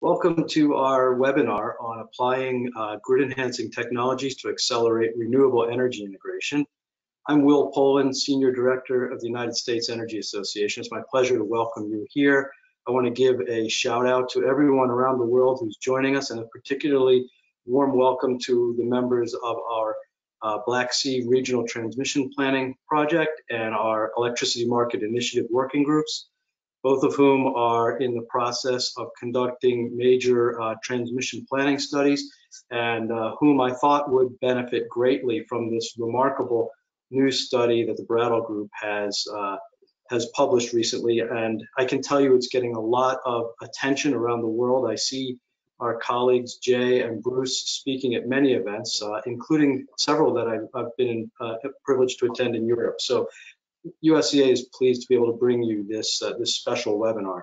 Welcome to our webinar on applying uh, grid enhancing technologies to accelerate renewable energy integration. I'm Will Polen, Senior Director of the United States Energy Association. It's my pleasure to welcome you here. I want to give a shout out to everyone around the world who's joining us and a particularly warm welcome to the members of our uh, Black Sea Regional Transmission Planning Project and our Electricity Market Initiative working groups both of whom are in the process of conducting major uh, transmission planning studies and uh, whom I thought would benefit greatly from this remarkable new study that the Brattle Group has uh, has published recently. And I can tell you it's getting a lot of attention around the world. I see our colleagues Jay and Bruce speaking at many events, uh, including several that I've, I've been uh, privileged to attend in Europe. So USEA is pleased to be able to bring you this, uh, this special webinar.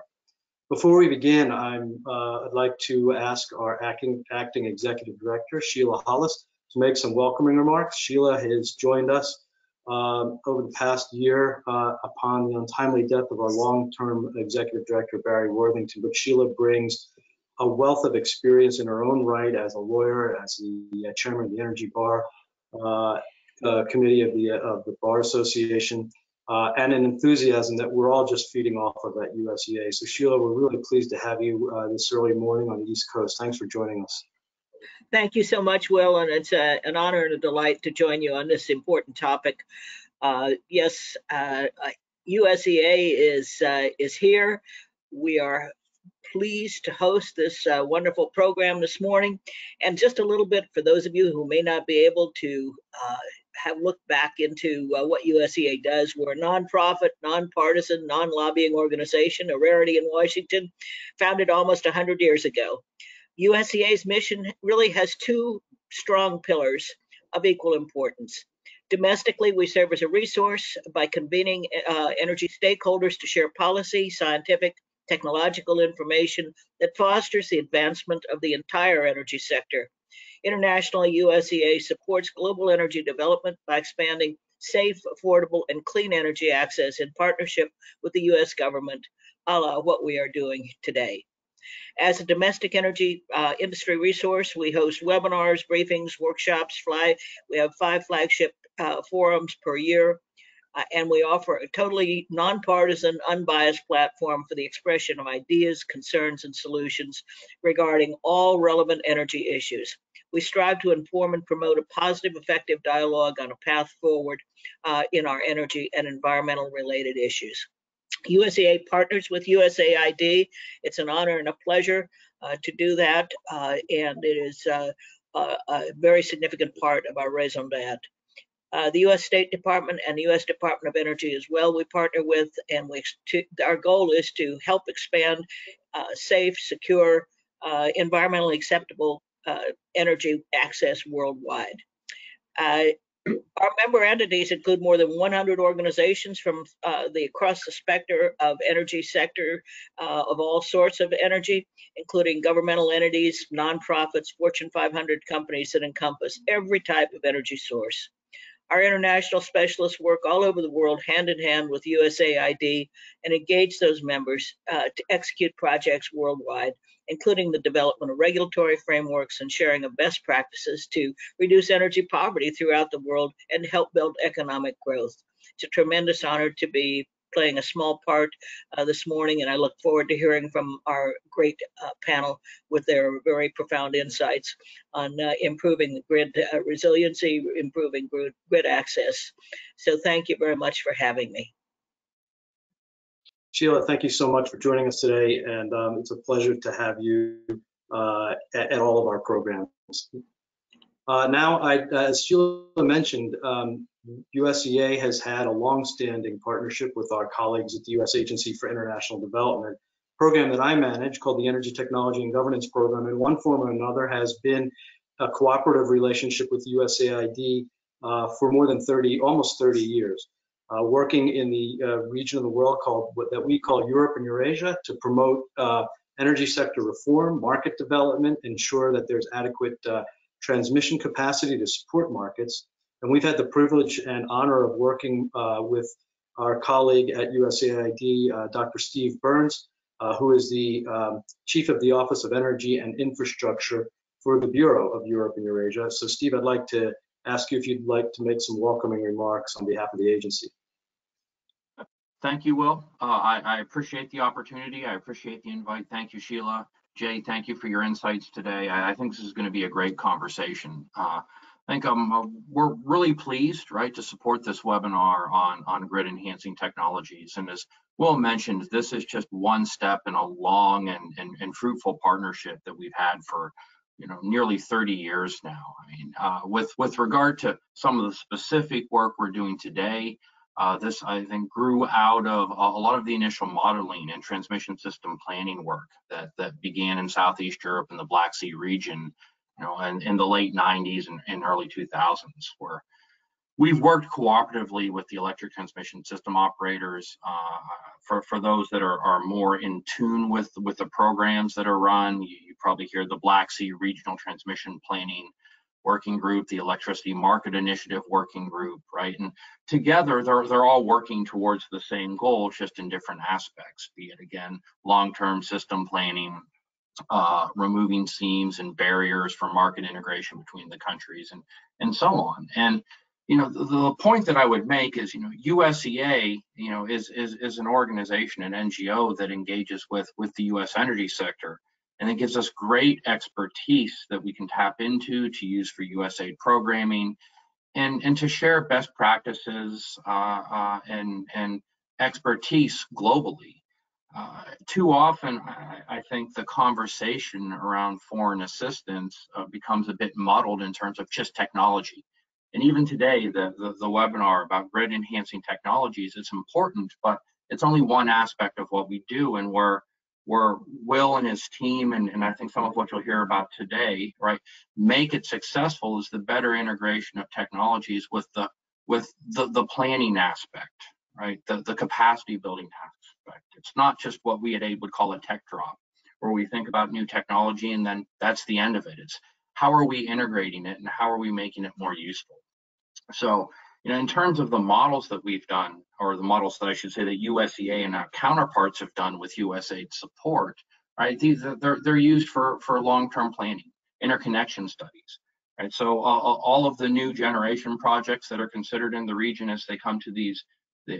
Before we begin, I'm, uh, I'd like to ask our acting, acting executive director, Sheila Hollis, to make some welcoming remarks. Sheila has joined us um, over the past year uh, upon the untimely death of our long-term executive director, Barry Worthington, but Sheila brings a wealth of experience in her own right as a lawyer, as the uh, chairman of the Energy Bar uh, uh Committee of the, of the Bar Association, uh, and an enthusiasm that we're all just feeding off of at USEA. So Sheila, we're really pleased to have you uh, this early morning on the East Coast. Thanks for joining us. Thank you so much, Will, and it's a, an honor and a delight to join you on this important topic. Uh, yes, USEA uh, is uh, is here. We are pleased to host this uh, wonderful program this morning. And just a little bit for those of you who may not be able to uh, have looked back into uh, what USEA does. We're a nonprofit, nonpartisan, non-lobbying organization, a rarity in Washington, founded almost 100 years ago. USEA's mission really has two strong pillars of equal importance. Domestically, we serve as a resource by convening uh, energy stakeholders to share policy, scientific, technological information that fosters the advancement of the entire energy sector. Internationally, USEA supports global energy development by expanding safe, affordable, and clean energy access in partnership with the US government, a la what we are doing today. As a domestic energy uh, industry resource, we host webinars, briefings, workshops, fly. We have five flagship uh, forums per year, and we offer a totally nonpartisan, unbiased platform for the expression of ideas, concerns, and solutions regarding all relevant energy issues. We strive to inform and promote a positive, effective dialogue on a path forward uh, in our energy and environmental related issues. USEA partners with USAID. It's an honor and a pleasure uh, to do that, uh, and it is uh, a very significant part of our raison d'etre. Uh, the U.S. State Department and the U.S. Department of Energy as well. We partner with, and we to, our goal is to help expand uh, safe, secure, uh, environmentally acceptable uh, energy access worldwide. Uh, our member entities include more than 100 organizations from the across the spectrum of energy sector of all sorts of energy, including governmental entities, nonprofits, Fortune 500 companies that encompass every type of energy source. Our international specialists work all over the world hand in hand with USAID and engage those members uh, to execute projects worldwide, including the development of regulatory frameworks and sharing of best practices to reduce energy poverty throughout the world and help build economic growth. It's a tremendous honor to be playing a small part uh, this morning, and I look forward to hearing from our great uh, panel with their very profound insights on uh, improving the grid uh, resiliency, improving grid, grid access. So thank you very much for having me. Sheila, thank you so much for joining us today, and um, it's a pleasure to have you uh, at, at, all of our programs. Uh, now, I, as Sheila mentioned, um, USEA has had a long-standing partnership with our colleagues at the U.S. Agency for International Development. Program that I manage called the Energy Technology and Governance Program in one form or another has been a cooperative relationship with USAID uh, for more than 30, almost 30 years, uh, working in the uh, region of the world called that we call Europe and Eurasia to promote uh, energy sector reform, market development, ensure that there's adequate uh, transmission capacity to support markets, and we've had the privilege and honor of working uh, with our colleague at USAID, uh, Dr. Steve Burns, uh, who is the um, chief of the Office of Energy and Infrastructure for the Bureau of Europe and Eurasia. So Steve, I'd like to ask you if you'd like to make some welcoming remarks on behalf of the agency. Thank you, Will. Uh, I, I, appreciate the opportunity. I appreciate the invite. Thank you, Sheila. Jay, thank you for your insights today. I, I think this is going to be a great conversation. Uh, I think um, we're really pleased, right, to support this webinar on, on grid enhancing technologies. And as Will mentioned, this is just one step in a long and, and, and fruitful partnership that we've had for you know nearly 30 years now. I mean, uh, with with regard to some of the specific work we're doing today, uh, this, I think, grew out of a lot of the initial modeling and transmission system planning work that, that began in Southeast Europe and the Black Sea region, you know, in, in the late 90s and, and early 2000s, where we've worked cooperatively with the electric transmission system operators. Uh, for, for those that are, are more in tune with, with the programs that are run, you, you probably hear the Black Sea Regional Transmission Planning working group, the electricity market initiative working group, right? And together they're, they're all working towards the same goal, just in different aspects, be it again, long-term system planning, uh, removing seams and barriers for market integration between the countries and, and so on. And, you know, the, the point that I would make is, you know, USEA, you know, is, is, is an organization, an NGO that engages with, with the US energy sector and it gives us great expertise that we can tap into to use for USAID programming and, and to share best practices uh, uh, and, and expertise globally. Too often, I, I, think the conversation around foreign assistance uh, becomes a bit muddled in terms of just technology. And even today, the, the, the webinar about grid enhancing technologies, it's important, but it's only one aspect of what we do and where where Will and his team, and, and I think some of what you'll hear about today, right, make it successful is the better integration of technologies with the with the, the planning aspect, right, the, the capacity building aspect. It's not just what we at AID would call a tech drop, where we think about new technology and then that's the end of it. It's how are we integrating it and how are we making it more useful? So you know, in terms of the models that we've done, or the models that I should say that USEA and our counterparts have done with USAID support, right? These they're they're used for for long-term planning, interconnection studies, right? So uh, all of the new generation projects that are considered in the region as they come to these,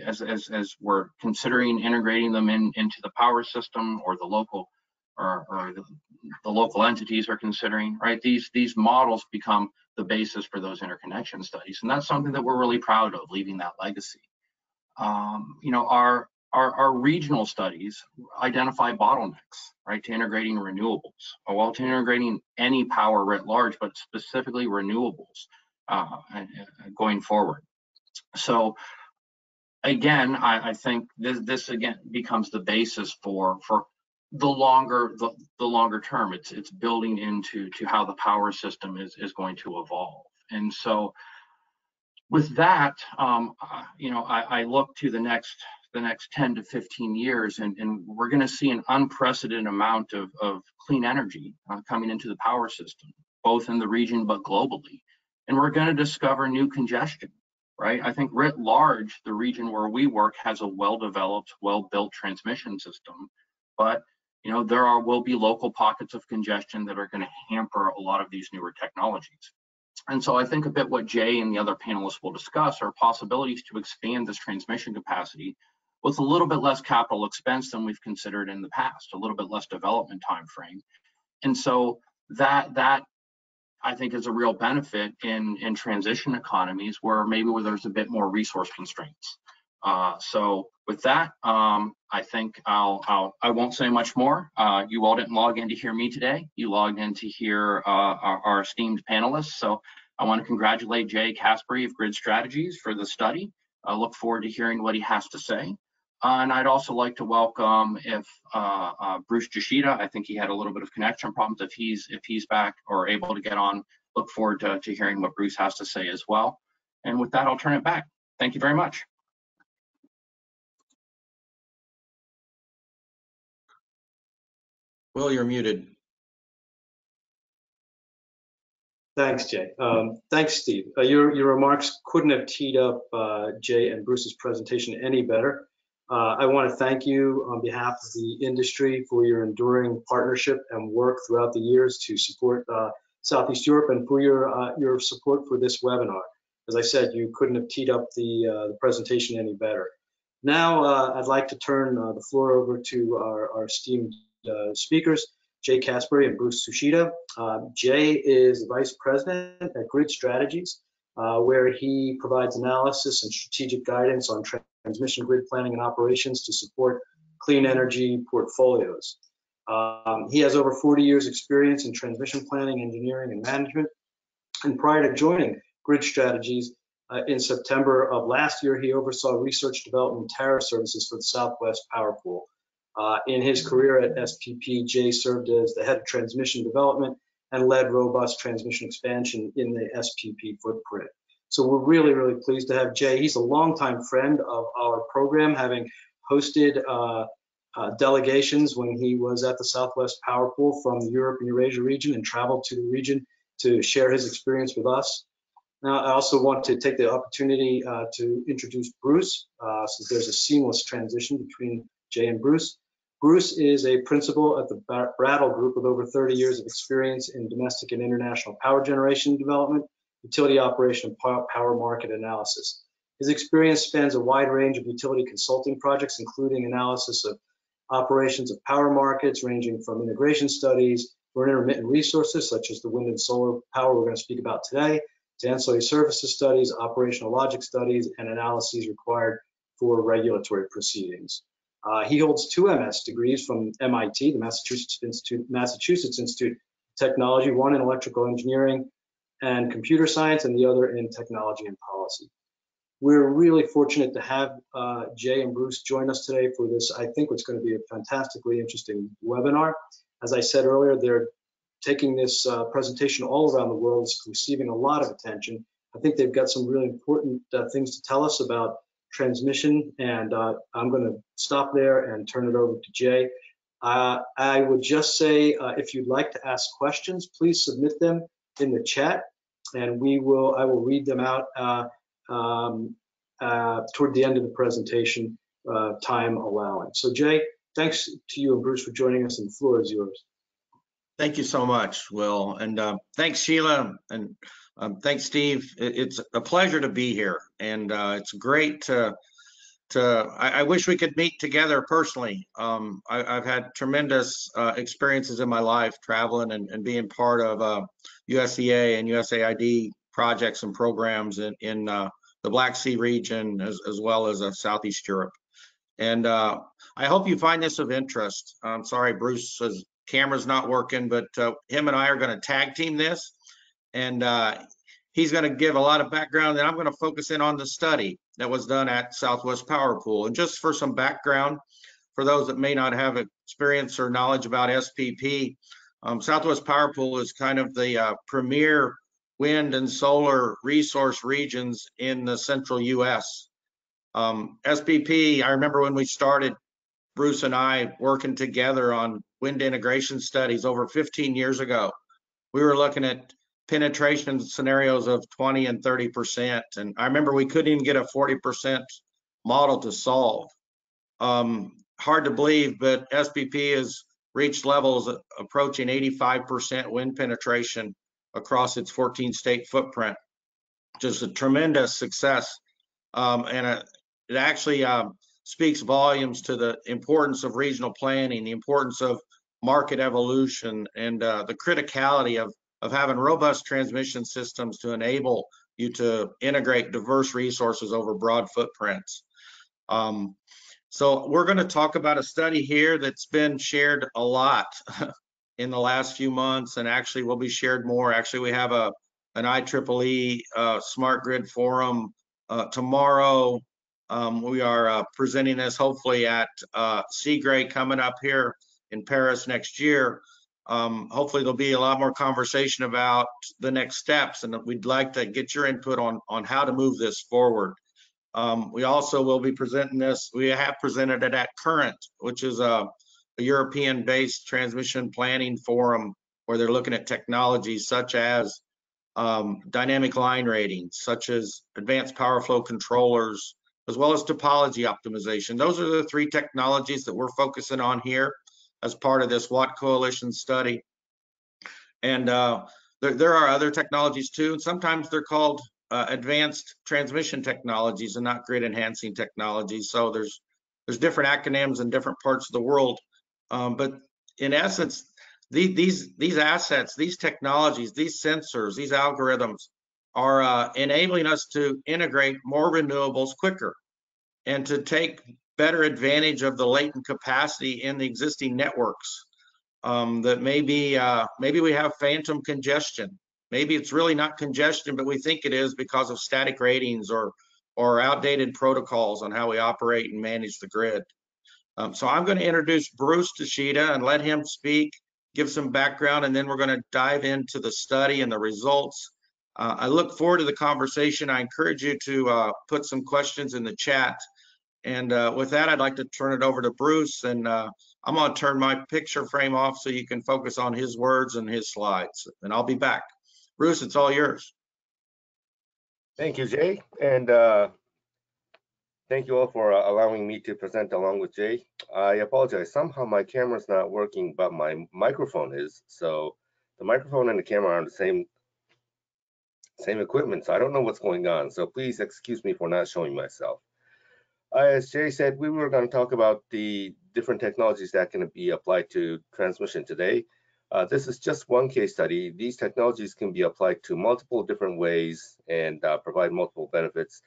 as as as we're considering integrating them in into the power system or the local or, or the, the local entities are considering, right? These these models become the basis for those interconnection studies. And that's something that we're really proud of, leaving that legacy. Um, you know, our, our, our, regional studies identify bottlenecks, right, to integrating renewables, well, to integrating any power writ large, but specifically renewables uh, going forward. So again, I, I think this, this again becomes the basis for, for the longer the, the longer term. It's it's building into to how the power system is is going to evolve. And so with that um, you know I, I, look to the next the next 10 to 15 years and, and we're going to see an unprecedented amount of, of clean energy uh, coming into the power system both in the region but globally. And we're going to discover new congestion right i think writ large the region where we work has a well developed well built transmission system but you know, there are will be local pockets of congestion that are going to hamper a lot of these newer technologies. And so I think a bit what Jay and the other panelists will discuss are possibilities to expand this transmission capacity with a little bit less capital expense than we've considered in the past, a little bit less development time frame. And so that that I think is a real benefit in in transition economies where maybe where there's a bit more resource constraints. Uh, so with that, um, I think I'll, I'll, I won't say much more. Uh, you all didn't log in to hear me today. You logged in to hear uh, our, our, esteemed panelists. So I want to congratulate Jay Caspary of Grid Strategies for the study. I look forward to hearing what he has to say. Uh, and I'd also like to welcome if uh, uh, Bruce Tsuchida, I think he had a little bit of connection problems. If he's if he's back or able to get on, look forward to, to hearing what Bruce has to say as well. And with that, I'll turn it back. Thank you very much. Will, you're muted. Thanks, Jay. Um, thanks, Steve. Uh, your, your remarks couldn't have teed up uh, Jay and Bruce's presentation any better. Uh, I want to thank you on behalf of the industry for your enduring partnership and work throughout the years to support uh, Southeast Europe and for your uh, your support for this webinar. As I said, you couldn't have teed up the, uh, the presentation any better. Now, uh, I'd like to turn uh, the floor over to our, our esteemed speakers, Jay Caspary and Bruce Tsuchida. Jay is Vice President at Grid Strategies, where he provides analysis and strategic guidance on transmission grid planning and operations to support clean energy portfolios. Um, he has over 40 years experience in transmission planning, engineering, and management. And prior to joining Grid Strategies, uh, in September of last year, he oversaw research development and tariff services for the Southwest Power Pool. Uh, in his career at SPP, Jay served as the head of transmission development and led robust transmission expansion in the SPP footprint. So we're really, really pleased to have Jay. He's a longtime friend of our program, having hosted uh, uh, delegations when he was at the Southwest Power Pool from the Europe and Eurasia region and traveled to the region to share his experience with us. Now, I also want to take the opportunity uh, to introduce Bruce, uh, so there's a seamless transition between Jay and Bruce. Bruce is a principal at the Brattle Group with over 30 years of experience in domestic and international power generation development, utility operation, and power market analysis. His experience spans a wide range of utility consulting projects, including analysis of operations of power markets, ranging from integration studies for intermittent resources, such as the wind and solar power we're going to speak about today, to ancillary services studies, operational logic studies, and analyses required for regulatory proceedings. Uh, he holds two MS degrees from MIT, the Massachusetts Institute, Massachusetts Institute of Technology, one in electrical engineering and computer science, and the other in technology and policy. We're really fortunate to have uh, Jay and Bruce join us today for this, I think what's going to be a fantastically interesting webinar. As I said earlier, they're taking this uh, presentation all around the world. It's receiving a lot of attention. I think they've got some really important uh, things to tell us about transmission, and uh, I'm going to stop there and turn it over to Jay. Uh, I would just say, uh, if you'd like to ask questions, please submit them in the chat, and we will. I will read them out uh, um, toward the end of the presentation, time allowing. So, Jay, thanks to you and Bruce for joining us, and the floor is yours. Thank you so much, Will. And uh, thanks, Sheila. And um, thanks, Steve. It's a pleasure to be here. And uh, it's great to, to I, I, wish we could meet together personally. Um, I, have had tremendous uh, experiences in my life traveling and, and being part of USEA uh, and USAID projects and programs in, in uh, the Black Sea region as, as well as uh, Southeast Europe. And I hope you find this of interest. I'm sorry, Bruce has camera's not working, but uh, him and I are going to tag team this. And uh, he's going to give a lot of background, and I'm going to focus in on the study that was done at Southwest Power Pool. And just for some background, for those that may not have experience or knowledge about SPP, um, Southwest Power Pool is kind of the uh, premier wind and solar resource regions in the central U.S. Um, SPP, I remember when we started, Bruce and I working together on wind integration studies over 15 years ago. We were looking at penetration scenarios of 20 and 30%. And I remember we couldn't even get a 40% model to solve. Um, hard to believe, but SPP has reached levels approaching 85% wind penetration across its 14 state footprint. Just a tremendous success. Um, and a, it actually um, speaks volumes to the importance of regional planning, the importance of market evolution, and uh, the criticality of, of having robust transmission systems to enable you to integrate diverse resources over broad footprints. Um, so we're going to talk about a study here that's been shared a lot in the last few months and actually will be shared more. Actually, we have a an IEEE uh, Smart Grid Forum uh, tomorrow um, we are uh, presenting this hopefully at uh, CIGRE coming up here in Paris next year. Um, hopefully there'll be a lot more conversation about the next steps and we'd like to get your input on, on how to move this forward. Um, we also will be presenting this, we have presented it at Current, which is a, a European-based transmission planning forum where they're looking at technologies such as um, dynamic line ratings, such as advanced power flow controllers, as well as topology optimization. Those are the three technologies that we're focusing on here as part of this WATT Coalition study. And uh, there, there, are other technologies too, and sometimes they're called uh, advanced transmission technologies and not grid enhancing technologies. So there's there's different acronyms in different parts of the world. Um, but in essence, the, these these assets, these technologies, these sensors, these algorithms are uh, enabling us to integrate more renewables quicker and to take better advantage of the latent capacity in the existing networks. Um, that maybe uh, maybe we have phantom congestion. Maybe it's really not congestion, but we think it is because of static ratings or or outdated protocols on how we operate and manage the grid. Um, so I'm going to introduce Bruce Tsuchida and let him speak, give some background, and then we're going to dive into the study and the results. Uh, I look forward to the conversation. I encourage you to uh, put some questions in the chat. And uh, with that, I'd like to turn it over to Bruce. And uh, I'm going to turn my picture frame off so you can focus on his words and his slides. And I'll be back. Bruce, it's all yours. Thank you, Jay. And uh, thank you all for uh, allowing me to present along with Jay. I apologize. Somehow my camera's not working, but my microphone is. So the microphone and the camera are the same same equipment. So I don't know what's going on. So please excuse me for not showing myself. As Jay said, we were going to talk about the different technologies that can be applied to transmission today. Uh, this is just one case study. These technologies can be applied to multiple different ways and uh, provide multiple benefits.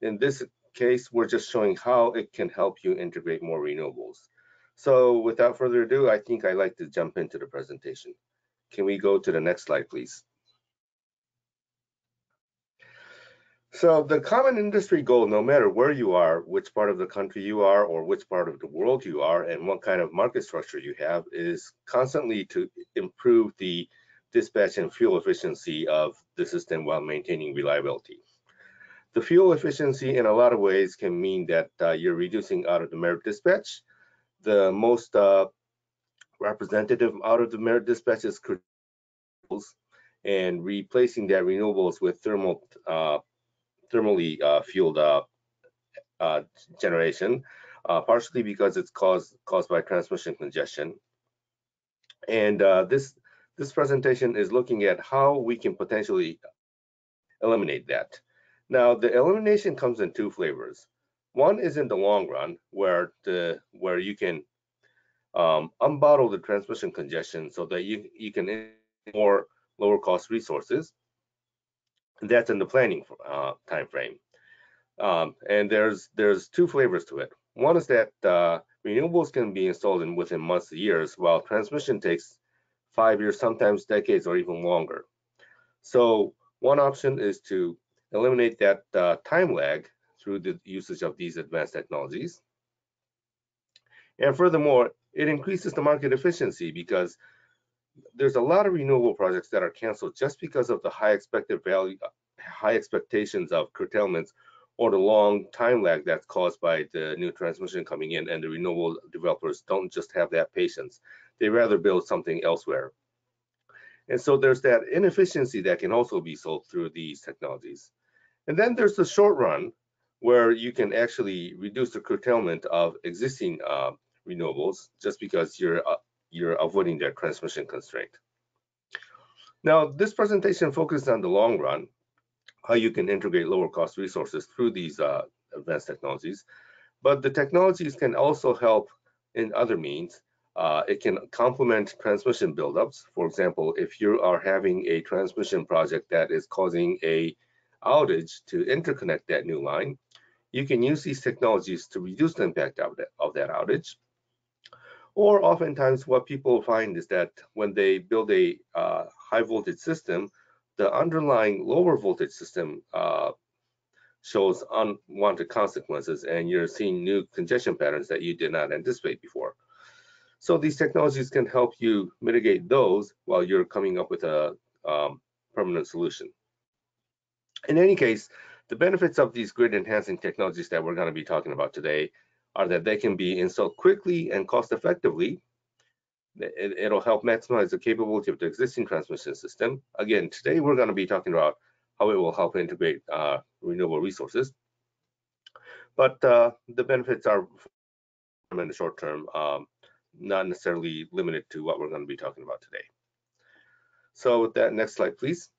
In this case, we're just showing how it can help you integrate more renewables. So without further ado, I think I'd like to jump into the presentation. Can we go to the next slide, please? So the common industry goal, no matter where you are, which part of the country you are, or which part of the world you are, and what kind of market structure you have, is constantly to improve the dispatch and fuel efficiency of the system while maintaining reliability. The fuel efficiency in a lot of ways can mean that uh, you're reducing out of the merit dispatch. The most uh, representative out of the merit dispatch is renewables and replacing that renewables with thermal uh, thermally uh, fueled uh, uh, generation, partially because it's caused caused by transmission congestion. And this this presentation is looking at how we can potentially eliminate that. Now, the elimination comes in two flavors. One is in the long run, where the where you can um, unbottle the transmission congestion so that you you can more lower cost resources that's in the planning uh, time frame. Um, and there's there's two flavors to it. One is that uh, renewables can be installed in within months years, while transmission takes five years, sometimes decades, or even longer. So one option is to eliminate that uh, time lag through the usage of these advanced technologies. And furthermore, it increases the market efficiency because there's a lot of renewable projects that are canceled just because of the high expected value, high expectations of curtailments or the long time lag that's caused by the new transmission coming in and the renewable developers don't just have that patience. They rather build something elsewhere. And so there's that inefficiency that can also be solved through these technologies. And then there's the short run where you can actually reduce the curtailment of existing uh, renewables just because you're uh, you're avoiding that transmission constraint. Now, this presentation focuses on the long run, how you can integrate lower cost resources through these uh, advanced technologies. But the technologies can also help in other means. Uh, it can complement transmission buildups. For example, if you are having a transmission project that is causing a outage to interconnect that new line, you can use these technologies to reduce the impact of that, of that outage. Or oftentimes what people find is that when they build a uh, high voltage system, the underlying lower voltage system uh, shows unwanted consequences and you're seeing new congestion patterns that you did not anticipate before. So these technologies can help you mitigate those while you're coming up with a um, permanent solution. In any case, the benefits of these grid enhancing technologies that we're going to be talking about today are that they can be installed quickly and cost effectively. It, will help maximize the capability of the existing transmission system. Again, today we're going to be talking about how it will help integrate uh, renewable resources. but uh, the benefits are in the short term, um, not necessarily limited to what we're going to be talking about today. So with that, next slide, please.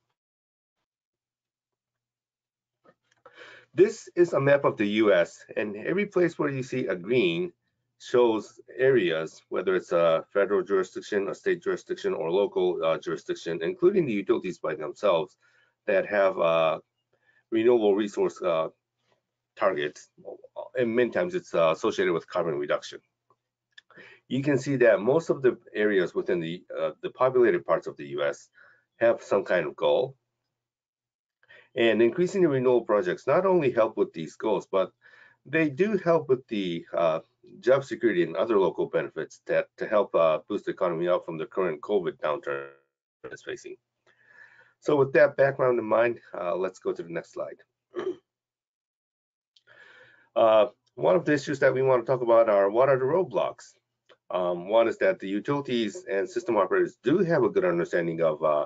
This is a map of the US and every place where you see a green shows areas, whether it's a federal jurisdiction, a state jurisdiction, or local uh, jurisdiction, including the utilities by themselves that have uh, renewable resource uh, targets. And many times it's uh, associated with carbon reduction. You can see that most of the areas within the, uh, the populated parts of the US have some kind of goal. And increasing the renewable projects not only help with these goals, but they do help with the uh, job security and other local benefits that to help uh, boost the economy out from the current COVID downturn it's facing. So with that background in mind, uh, let's go to the next slide. Uh, one of the issues that we want to talk about are what are the roadblocks? Um, one is that the utilities and system operators do have a good understanding of uh,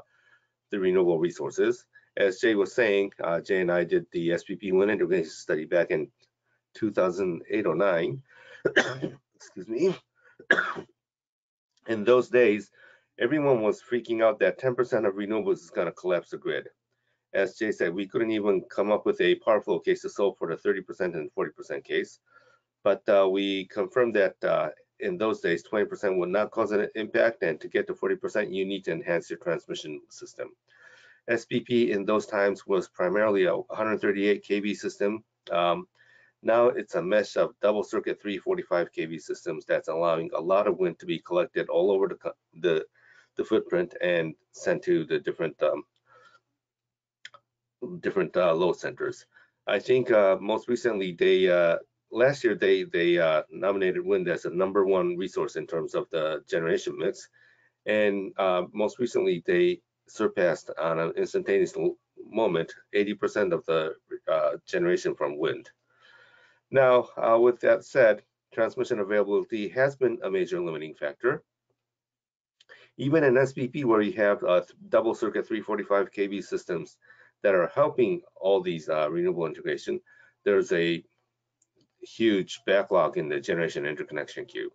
the renewable resources. As Jay was saying, uh, Jay and I did the SPP wind integration study back in 2008 or 9. Excuse me. in those days, everyone was freaking out that 10% of renewables is going to collapse the grid. As Jay said, we couldn't even come up with a power flow case to solve for the 30% and 40% case. But uh, we confirmed that uh, in those days, 20% would not cause an impact, and to get to 40%, you need to enhance your transmission system. SPP in those times was primarily a 138 kV system. Um, now it's a mesh of double circuit 345 kV systems that's allowing a lot of wind to be collected all over the the, the footprint and sent to the different um, different uh, load centers. I think uh, most recently they uh, last year they they uh, nominated wind as the number one resource in terms of the generation mix, and uh, most recently they surpassed on an instantaneous moment 80% of the uh, generation from wind. Now, uh, with that said, transmission availability has been a major limiting factor. Even in SPP, where you have uh, double circuit 345 kV systems that are helping all these uh, renewable integration, there's a huge backlog in the generation interconnection queue.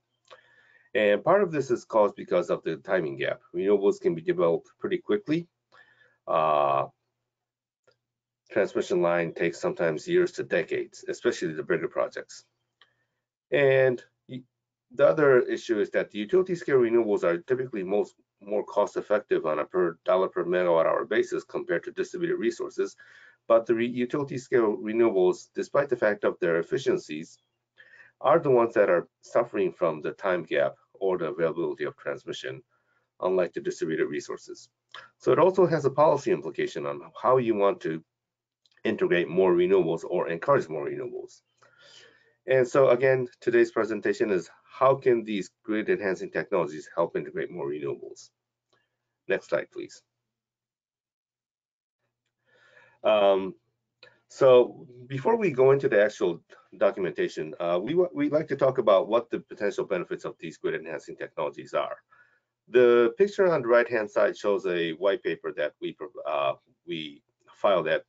And part of this is caused because of the timing gap. Renewables can be developed pretty quickly. Uh, transmission line takes sometimes years to decades, especially the bigger projects. And the other issue is that the utility scale renewables are typically most more cost effective on a per dollar per megawatt hour basis compared to distributed resources. But the utility scale renewables, despite the fact of their efficiencies, are the ones that are suffering from the time gap or the availability of transmission, unlike the distributed resources. So it also has a policy implication on how you want to integrate more renewables or encourage more renewables. And so again, today's presentation is how can these grid enhancing technologies help integrate more renewables? Next slide, please. Um, so before we go into the actual documentation, uh, we we like to talk about what the potential benefits of these grid enhancing technologies are. The picture on the right hand side shows a white paper that we uh, we filed at,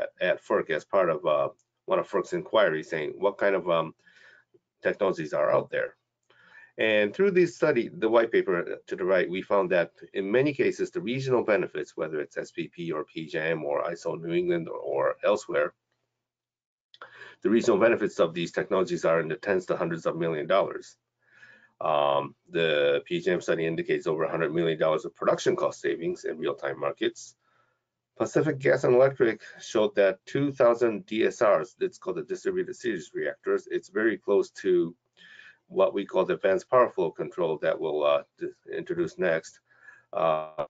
at, at FERC as part of uh, one of FERC's inquiries saying what kind of um, technologies are out there. And through this study, the white paper to the right, we found that in many cases, the regional benefits, whether it's SPP or PJM or ISO New England or, elsewhere, the regional benefits of these technologies are in the tens to hundreds of million dollars. Um, the PJM study indicates over $100 million of production cost savings in real-time markets. Pacific Gas and Electric showed that 2,000 DSRs, it's called the distributed series reactors, it's very close to what we call the advanced power flow control that we'll uh, introduce next uh,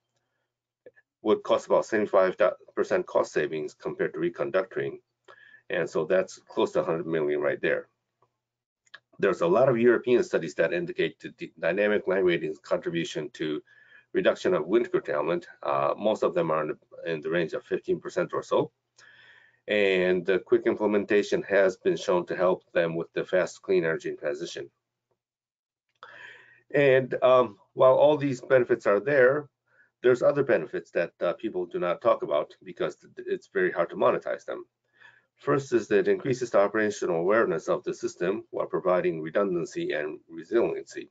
would cost about 75% cost savings compared to reconductoring. And so that's close to 100 million right there. There's a lot of European studies that indicate the dynamic line rating's contribution to reduction of wind curtailment. Uh, most of them are in the, in the range of 15% or so. And the quick implementation has been shown to help them with the fast clean energy transition. And um, while all these benefits are there, there's other benefits that uh, people do not talk about because it's very hard to monetize them. First is that it increases the operational awareness of the system while providing redundancy and resiliency.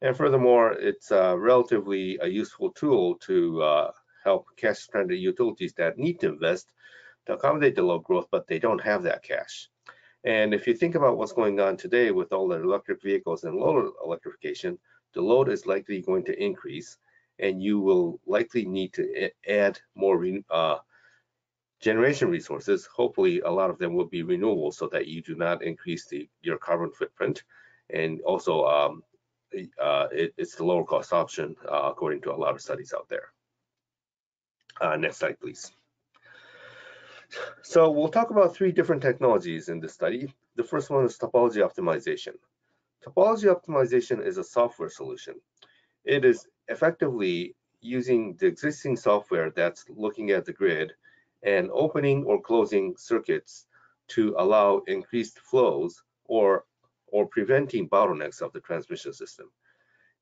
And furthermore, it's uh, relatively a useful tool to uh, help cash stranded utilities that need to invest to accommodate the low growth, but they don't have that cash. And if you think about what's going on today with all the electric vehicles and load electrification, the load is likely going to increase and you will likely need to add more uh, generation resources. Hopefully, a lot of them will be renewable so that you do not increase the, your carbon footprint. And also, um, uh, it, it's the lower cost option uh, according to a lot of studies out there. Uh, next slide, please. So we'll talk about three different technologies in this study. The first one is topology optimization. Topology optimization is a software solution. It is effectively using the existing software that's looking at the grid and opening or closing circuits to allow increased flows or or preventing bottlenecks of the transmission system.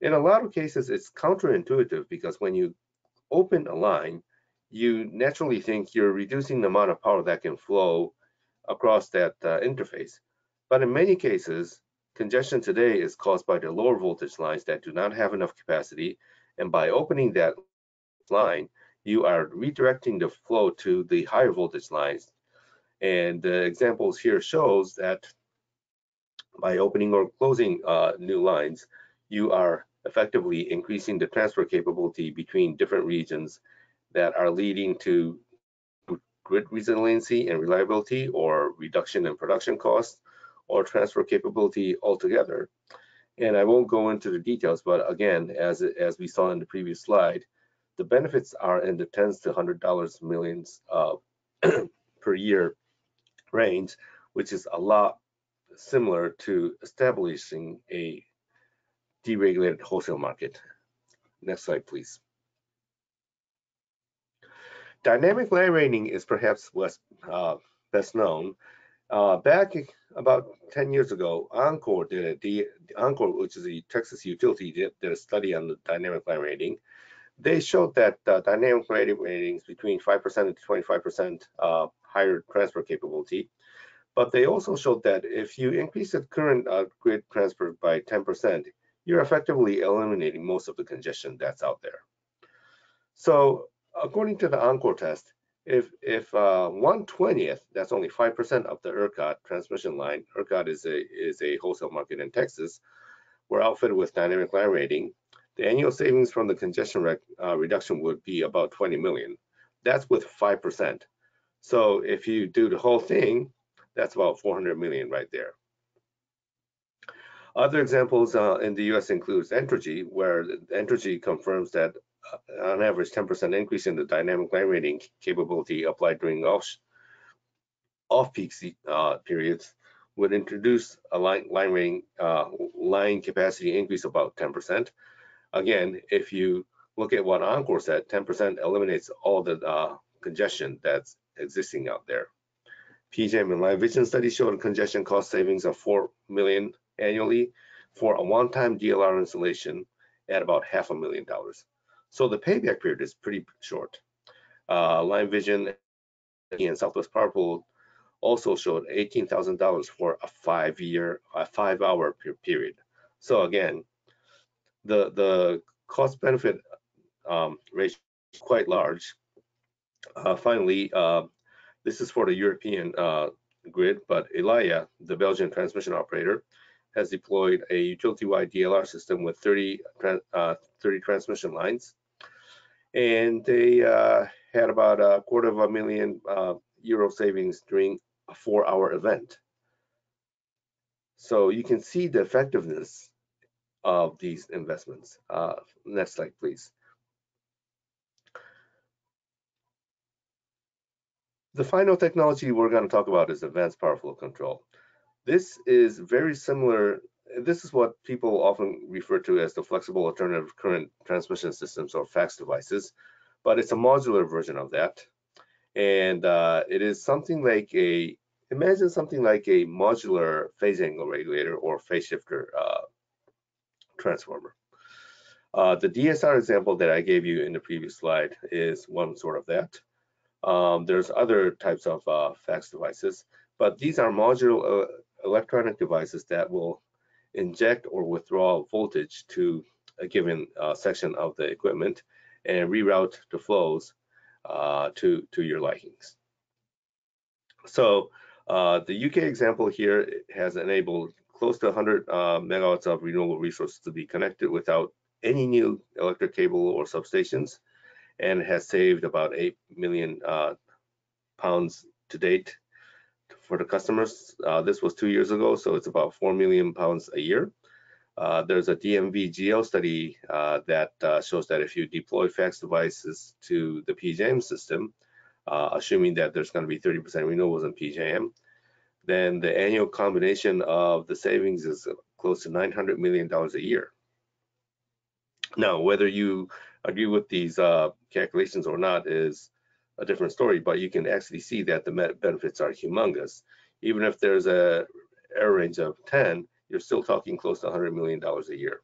In a lot of cases, it's counterintuitive because when you open a line, you naturally think you're reducing the amount of power that can flow across that uh, interface. But in many cases, congestion today is caused by the lower voltage lines that do not have enough capacity. And by opening that line, you are redirecting the flow to the higher voltage lines. And the examples here shows that by opening or closing uh, new lines, you are effectively increasing the transfer capability between different regions that are leading to grid resiliency and reliability or reduction in production costs or transfer capability altogether. And I won't go into the details, but again, as, as we saw in the previous slide, the benefits are in the tens to hundred dollars millions uh, per year range, which is a lot similar to establishing a deregulated wholesale market. Next slide, please. Dynamic line rating is perhaps what's uh, best known. Uh, back about 10 years ago, Oncor did Oncor, which is a Texas utility, did, did a study on the dynamic line rating. They showed that uh, dynamic line ratings between 5% and 25% uh, higher transfer capability but they also showed that if you increase the current uh, grid transfer by 10%, you're effectively eliminating most of the congestion that's out there. So according to the Oncor test, if if uh, 120th, that's only 5% of the ERCOT transmission line, ERCOT is a is a wholesale market in Texas, were outfitted with dynamic line rating, the annual savings from the congestion re uh, reduction would be about 20 million. That's with 5%. So if you do the whole thing, that's about 400 million right there. Other examples uh, in the US includes Entergy, where Entergy confirms that on average 10% increase in the dynamic line rating capability applied during off, off-peak uh, periods would introduce a line, line rating uh, line capacity increase about 10%. Again, if you look at what Oncor said, 10% eliminates all the uh, congestion that's existing out there. PJM and LineVision study showed a congestion cost savings of 4 million annually for a one-time DLR installation at about half a million dollars. So the payback period is pretty short. Uh, LineVision and Southwest Power Pool also showed $18,000 for a five-year, a five-hour period. So again, the the cost-benefit um, ratio is quite large. Uh, finally, uh, this is for the European uh, grid, but Elia, the Belgian transmission operator, has deployed a utility-wide DLR system with 30, uh, 30 transmission lines. And they uh, had about a quarter of a million uh, euro savings during a four-hour event. So you can see the effectiveness of these investments. Uh, next slide, please. The final technology we're going to talk about is advanced power flow control. This is very similar. This is what people often refer to as the flexible alternative current transmission systems or FACTS devices, but it's a modular version of that. And uh, it is something like a, imagine something like a modular phase angle regulator or phase shifter uh, transformer. Uh, the DSR example that I gave you in the previous slide is one sort of that. Um, there's other types of uh, FACTS devices, but these are modular uh, electronic devices that will inject or withdraw voltage to a given uh, section of the equipment and reroute the flows uh, to, to your likings. So uh, the UK example here has enabled close to 100 uh, megawatts of renewable resources to be connected without any new electric cable or substations and has saved about 8 million uh, pounds to date for the customers. Uh, this was two years ago, so it's about 4 million pounds a year. Uh, there's a DNV GL study uh, that uh, shows that if you deploy FACTS devices to the PJM system, uh, assuming that there's going to be 30% renewables in PJM, then the annual combination of the savings is close to $900 million a year. Now, whether you agree with these uh, calculations or not is a different story, but you can actually see that the benefits are humongous. Even if there's a error range of 10, you're still talking close to $100 million a year.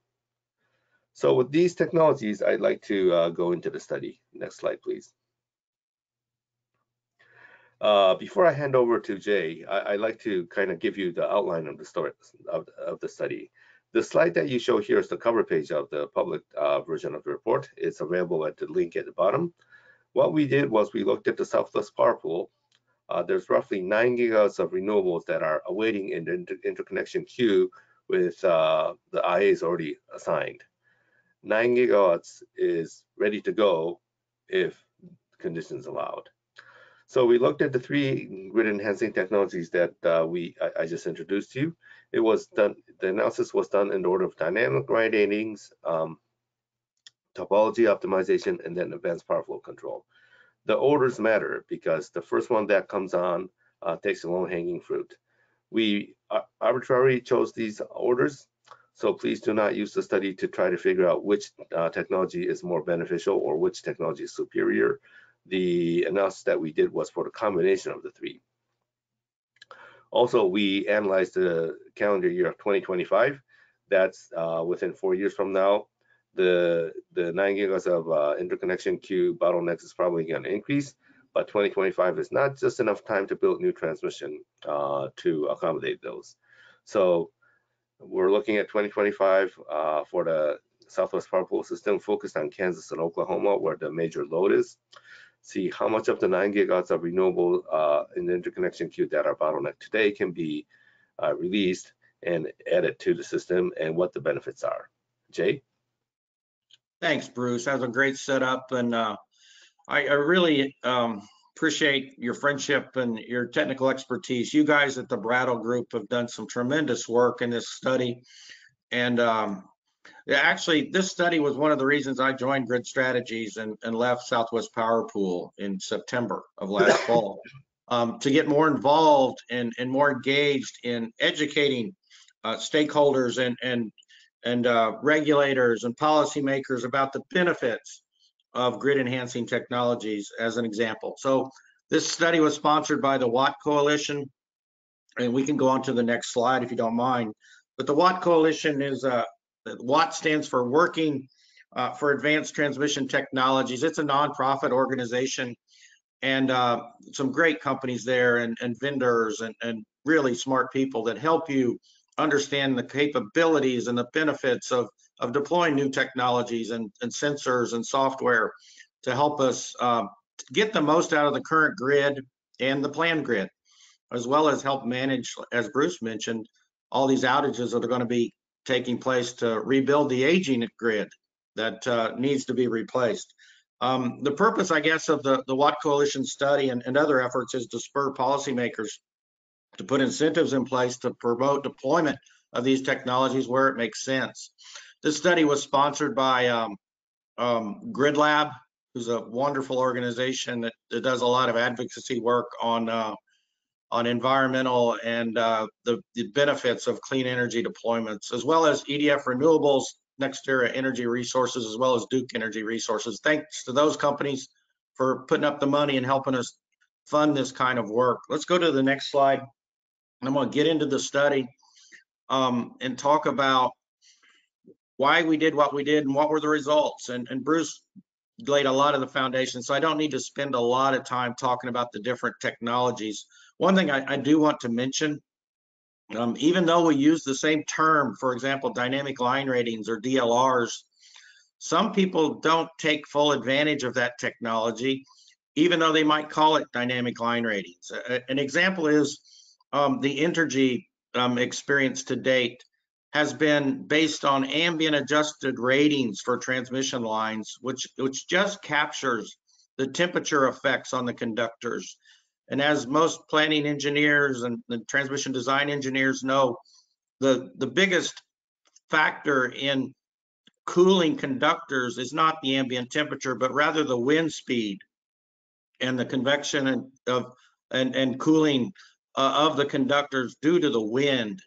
So with these technologies, I'd like to uh, go into the study. Next slide, please. Uh, before I hand over to Jay, I, would like to kind of give you the outline of the story of, of, the study. The slide that you show here is the cover page of the public uh, version of the report. It's available at the link at the bottom. What we did was we looked at the Southwest Power Pool. Uh, there's roughly nine gigawatts of renewables that are awaiting in the inter interconnection queue with uh, the IAs already assigned. Nine gigawatts is ready to go if conditions allowed. So we looked at the three grid enhancing technologies that uh, we I, I, just introduced to you. It was done, the analysis was done in the order of dynamic ratings, um, topology optimization, and then advanced power flow control. The orders matter because the first one that comes on uh, takes the long hanging fruit. We uh, arbitrarily chose these orders, so please do not use the study to try to figure out which uh, technology is more beneficial or which technology is superior. The analysis that we did was for the combination of the three. Also, we analyzed the calendar year of 2025. That's uh, within four years from now the the nine gigawatts of uh, interconnection queue bottlenecks is probably going to increase, but 2025 is not just enough time to build new transmission uh, to accommodate those. So we're looking at 2025 uh, for the Southwest Power Pool system focused on Kansas and Oklahoma, where the major load is. See how much of the nine gigawatts of renewable uh, in the interconnection queue that are bottleneck today can be uh, released and added to the system and what the benefits are. Jay? Thanks, Bruce. That was a great setup, and uh, I, I, really um, appreciate your friendship and your technical expertise. You guys at the Brattle Group have done some tremendous work in this study, and um, actually, this study was one of the reasons I joined Grid Strategies and, and left Southwest Power Pool in September of last fall um, to get more involved and, and more engaged in educating uh, stakeholders and, and and uh, regulators and policymakers about the benefits of grid enhancing technologies as an example. So this study was sponsored by the WATT Coalition, and we can go on to the next slide if you don't mind. But the WATT Coalition is, uh, WATT stands for Working uh, for Advanced Transmission Technologies. It's a nonprofit organization and uh, some great companies there and, and vendors and, and really smart people that help you understand the capabilities and the benefits of, of deploying new technologies and, and sensors and software to help us uh, get the most out of the current grid and the planned grid, as well as help manage, as Bruce mentioned, all these outages that are going to be taking place to rebuild the aging grid that uh, needs to be replaced. Um, the purpose, I guess, of the, the WATT Coalition study and, and other efforts is to spur policymakers to put incentives in place to promote deployment of these technologies where it makes sense. This study was sponsored by um, um, GridLab, who's a wonderful organization that, that, does a lot of advocacy work on uh, on environmental and uh, the, the, benefits of clean energy deployments, as well as EDF Renewables, NextEra Energy Resources, as well as Duke Energy Resources. Thanks to those companies for putting up the money and helping us fund this kind of work. Let's go to the next slide. I'm going to get into the study um, and talk about why we did what we did and what were the results. And, and Bruce laid a lot of the foundation, so I don't need to spend a lot of time talking about the different technologies. One thing I, I do want to mention, um, even though we use the same term, for example, dynamic line ratings or DLRs, some people don't take full advantage of that technology, even though they might call it dynamic line ratings. An example is um, the Entergy um, experience to date has been based on ambient adjusted ratings for transmission lines, which, which just captures the temperature effects on the conductors. And as most planning engineers and the transmission design engineers know, the, the biggest factor in cooling conductors is not the ambient temperature, but rather the wind speed and the convection and- of, and, and cooling uh, of the conductors due to the wind.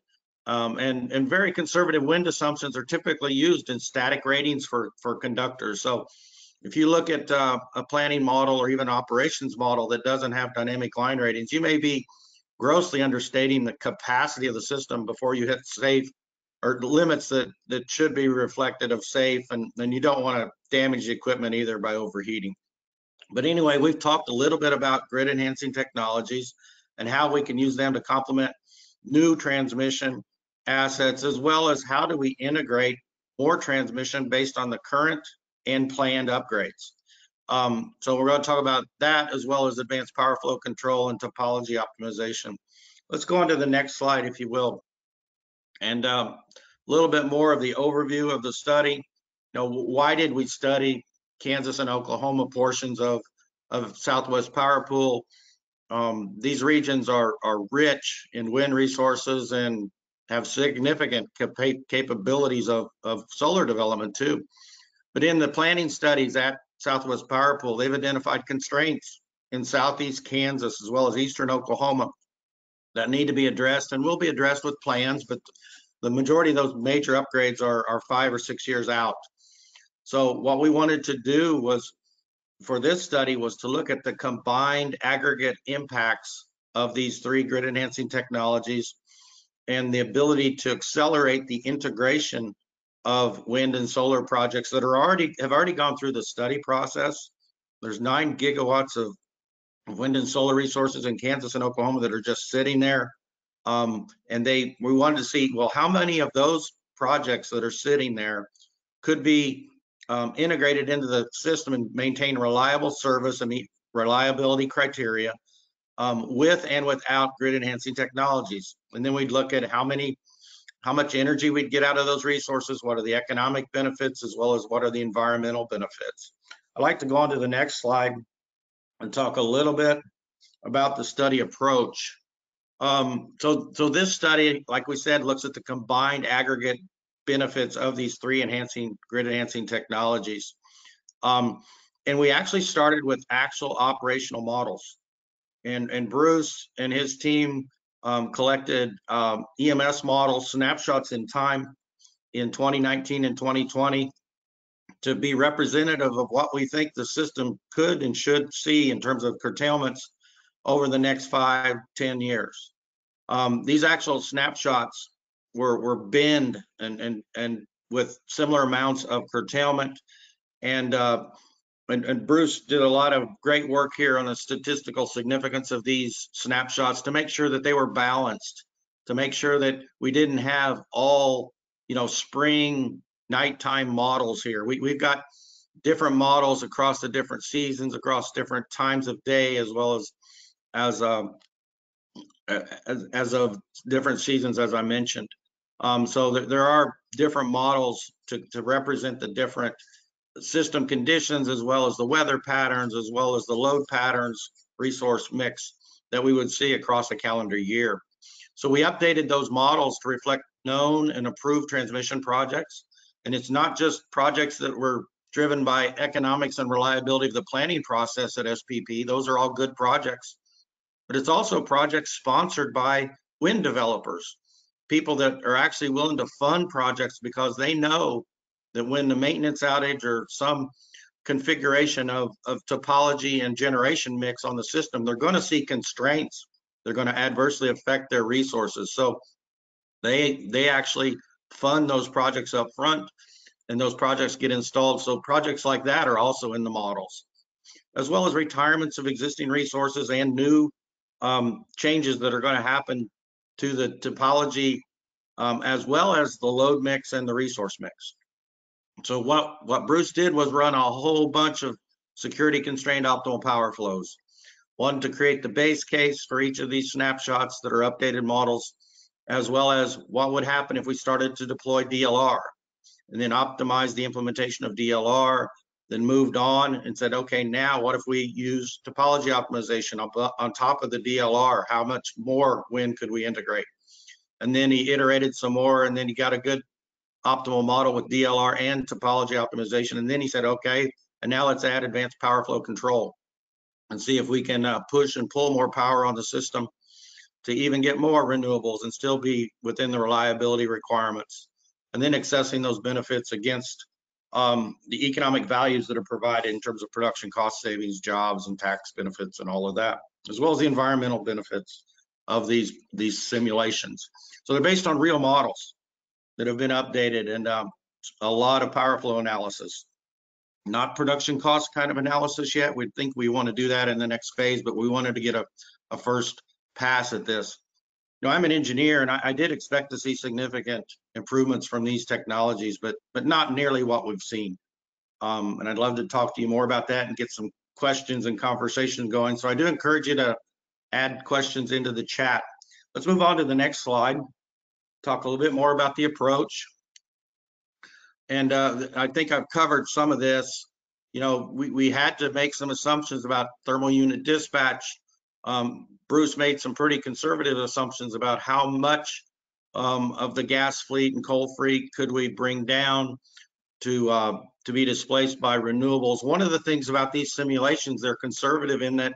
Um, and, and very conservative wind assumptions are typically used in static ratings for, for conductors. So if you look at uh, a planning model or even operations model that doesn't have dynamic line ratings, you may be grossly understating the capacity of the system before you hit safe or limits that, that should be reflected of safe. And then you don't want to damage the equipment either by overheating. But anyway, we've talked a little bit about grid enhancing technologies and how we can use them to complement new transmission assets, as well as how do we integrate more transmission based on the current and planned upgrades. Um, so we're going to talk about that as well as advanced power flow control and topology optimization. Let's go on to the next slide, if you will. And um, a little bit more of the overview of the study. You know, why did we study Kansas and Oklahoma portions of, of Southwest Power Pool? Um, these regions are, are rich in wind resources and have significant capa- capabilities of, of solar development too. But in the planning studies at Southwest Power Pool, they've identified constraints in southeast Kansas as well as eastern Oklahoma that need to be addressed and will be addressed with plans, but the majority of those major upgrades are, are five or six years out. So what we wanted to do was for this study was to look at the combined aggregate impacts of these three grid enhancing technologies and the ability to accelerate the integration of wind and solar projects that are already have already gone through the study process. There's nine gigawatts of wind and solar resources in Kansas and Oklahoma that are just sitting there. Um, and they we wanted to see well how many of those projects that are sitting there could be um, integrated into the system and maintain reliable service and meet reliability criteria um, with and without grid enhancing technologies. And then we'd look at how many, how much energy we'd get out of those resources, what are the economic benefits, as well as what are the environmental benefits. I'd like to go on to the next slide and talk a little bit about the study approach. Um, so, so this study, like we said, looks at the combined aggregate benefits of these three enhancing grid enhancing technologies. Um, and we actually started with actual operational models. And, and Bruce and his team um, collected um, EMS models, snapshots in time in 2019 and 2020 to be representative of what we think the system could and should see in terms of curtailments over the next five, 10 years. Um, these actual snapshots were were binned and and and with similar amounts of curtailment and uh and, and Bruce did a lot of great work here on the statistical significance of these snapshots to make sure that they were balanced, to make sure that we didn't have all, you know, spring nighttime models here. We, we've got different models across the different seasons, across different times of day, as well as as um, as, as of different seasons, as I mentioned. Um, so there, there are different models to, to represent the different system conditions as well as the weather patterns, as well as the load patterns, resource mix that we would see across a calendar year. So we updated those models to reflect known and approved transmission projects. And it's not just projects that were driven by economics and reliability of the planning process at SPP. Those are all good projects. But it's also projects sponsored by wind developers, people that are actually willing to fund projects because they know that when the maintenance outage or some configuration of, of topology and generation mix on the system, they're going to see constraints. They're going to adversely affect their resources. So they they actually fund those projects up front. and those projects get installed. So projects like that are also in the models, as well as retirements of existing resources and new um, changes that are going to happen to the topology, um, as well as the load mix and the resource mix. So what, what Bruce did was run a whole bunch of security constrained optimal power flows. One to create the base case for each of these snapshots that are updated models, as well as what would happen if we started to deploy DLR and then optimize the implementation of DLR, then moved on and said, okay, now what if we use topology optimization on, on top of the DLR? How much more wind could we integrate? And then he iterated some more and then he got a good optimal model with DLR and topology optimization. And then he said, okay, and now let's add advanced power flow control and see if we can uh, push and pull more power on the system to even get more renewables and still be within the reliability requirements. And then accessing those benefits against um, the economic values that are provided in terms of production cost savings, jobs, and tax benefits, and all of that, as well as the environmental benefits of these these simulations. So they're based on real models that have been updated and um, a lot of power flow analysis. Not production cost kind of analysis yet. We think we want to do that in the next phase, but we wanted to get a, a first pass at this. Know, I'm an engineer and I, I did expect to see significant improvements from these technologies, but but not nearly what we've seen. Um, and I'd love to talk to you more about that and get some questions and conversations going. So I do encourage you to add questions into the chat. Let's move on to the next slide. Talk a little bit more about the approach. And uh, I think I've covered some of this. You know, we, we had to make some assumptions about thermal unit dispatch. Um, Bruce made some pretty conservative assumptions about how much um, of the gas fleet and coal fleet could we bring down to uh, to be displaced by renewables. One of the things about these simulations, they're conservative in that,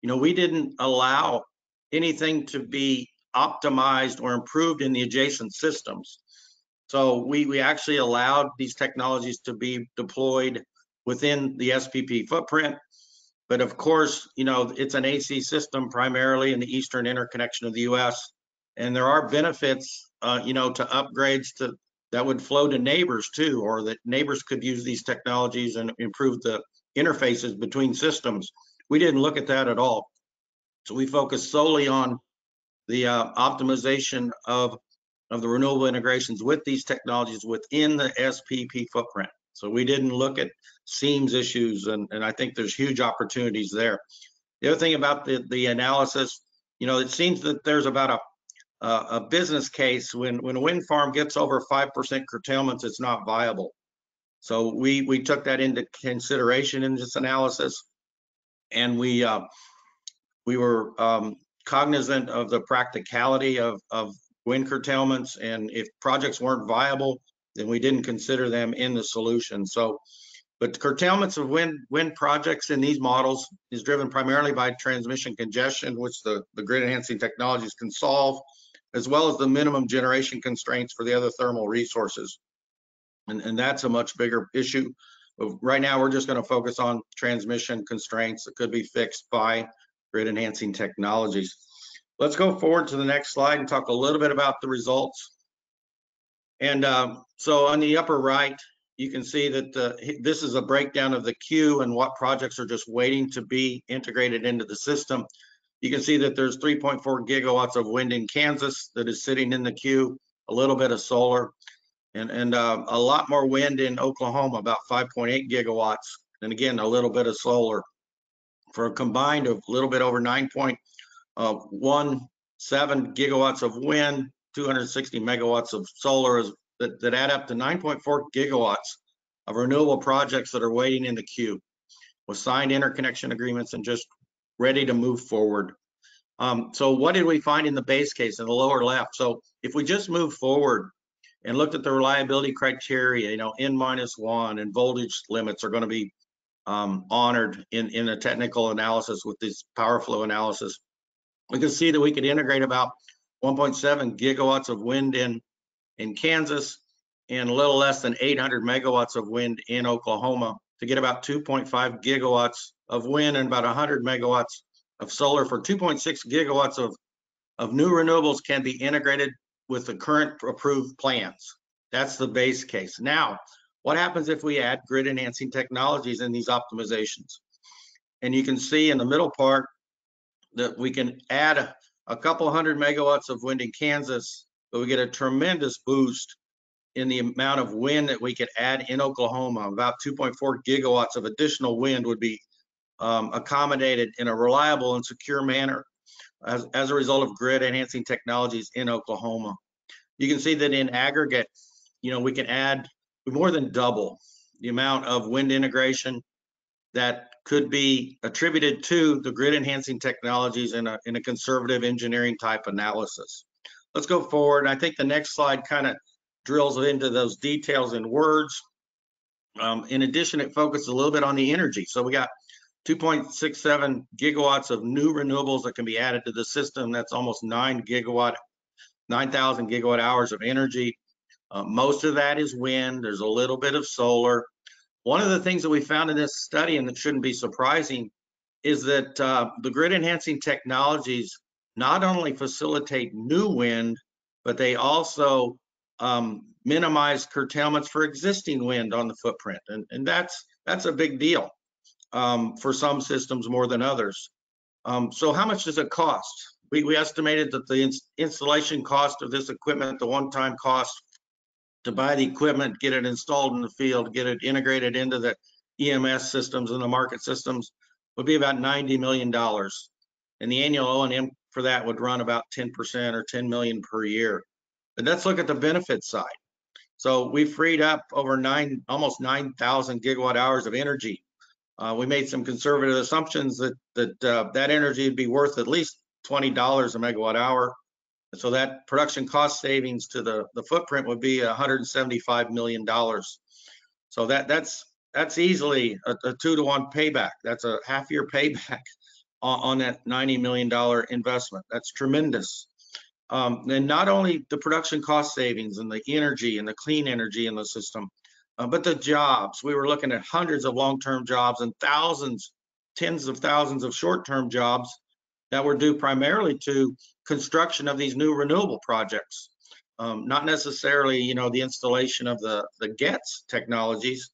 you know, we didn't allow anything to be optimized or improved in the adjacent systems. So we, we actually allowed these technologies to be deployed within the SPP footprint. But of course, you know, it's an AC system primarily in the eastern interconnection of the US. And there are benefits, uh, you know, to upgrades to that would flow to neighbors too, or that neighbors could use these technologies and improve the interfaces between systems. We didn't look at that at all. So we focused solely on the uh, optimization of of the renewable integrations with these technologies within the SPP footprint. So we didn't look at seams issues, and, and I think there's huge opportunities there. The other thing about the, the analysis, you know, it seems that there's about a, a, a business case when, when a wind farm gets over 5% curtailments, it's not viable. So we, we took that into consideration in this analysis, and we, uh, we were um, cognizant of the practicality of, of wind curtailments, and if projects weren't viable, then we didn't consider them in the solution. So, but the curtailments of wind wind projects in these models is driven primarily by transmission congestion, which the, the grid enhancing technologies can solve, as well as the minimum generation constraints for the other thermal resources. And, and that's a much bigger issue. But right now, we're just going to focus on transmission constraints that could be fixed by grid enhancing technologies. Let's go forward to the next slide and talk a little bit about the results. And um, so on the upper right, you can see that uh, this is a breakdown of the queue and what projects are just waiting to be integrated into the system. You can see that there's 3.4 gigawatts of wind in Kansas that is sitting in the queue, a little bit of solar, and, and uh, a lot more wind in Oklahoma, about 5.8 gigawatts, and again, a little bit of solar for a combined of a little bit over 9.17 gigawatts of wind, 260 megawatts of solar is, that, that add up to 9.4 gigawatts of renewable projects that are waiting in the queue with signed interconnection agreements and just ready to move forward. Um, so what did we find in the base case in the lower left? So if we just move forward and looked at the reliability criteria, you know, N minus one and voltage limits are going to be um, honored in, in a technical analysis with this power flow analysis. We can see that we could integrate about 1.7 gigawatts of wind in, in Kansas and a little less than 800 megawatts of wind in Oklahoma to get about 2.5 gigawatts of wind and about 100 megawatts of solar for 2.6 gigawatts of, of new renewables can be integrated with the current approved plans. That's the base case. Now, what happens if we add grid enhancing technologies in these optimizations? And you can see in the middle part that we can add a, couple hundred megawatts of wind in Kansas, but we get a tremendous boost in the amount of wind that we could add in Oklahoma. About 2.4 gigawatts of additional wind would be um, accommodated in a reliable and secure manner as, as a result of grid enhancing technologies in Oklahoma. You can see that in aggregate, you know, we can add more than double the amount of wind integration that could be attributed to the grid enhancing technologies in a, in a conservative engineering type analysis. Let's go forward. I think the next slide kind of drills into those details in words. Um, in addition, it focuses a little bit on the energy. So we got 2.67 gigawatts of new renewables that can be added to the system. That's almost nine gigawatt, 9,000 gigawatt hours of energy. Uh, most of that is wind. There's a little bit of solar. One of the things that we found in this study, and that shouldn't be surprising, is that uh, the grid enhancing technologies not only facilitate new wind, but they also um, minimize curtailments for existing wind on the footprint. And, and that's, that's a big deal um, for some systems more than others. Um, so how much does it cost? We, we estimated that the ins installation cost of this equipment, the one-time cost to buy the equipment, get it installed in the field, get it integrated into the EMS systems and the market systems would be about $90 million. And the annual O&M for that would run about 10% or 10 million per year. But let's look at the benefit side. So we freed up over nine, almost 9,000 gigawatt hours of energy. Uh, we made some conservative assumptions that that uh, that energy would be worth at least $20 a megawatt hour. So that production cost savings to the, the footprint would be $175 million. So that that's that's easily a, a two to one payback. That's a half year payback on, on that $90 million investment. That's tremendous. Um, and not only the production cost savings and the energy and the clean energy in the system, uh, but the jobs. We were looking at hundreds of long-term jobs and thousands, tens of thousands of short-term jobs that were due primarily to construction of these new renewable projects. Um, not necessarily, you know, the installation of the, the GETS technologies,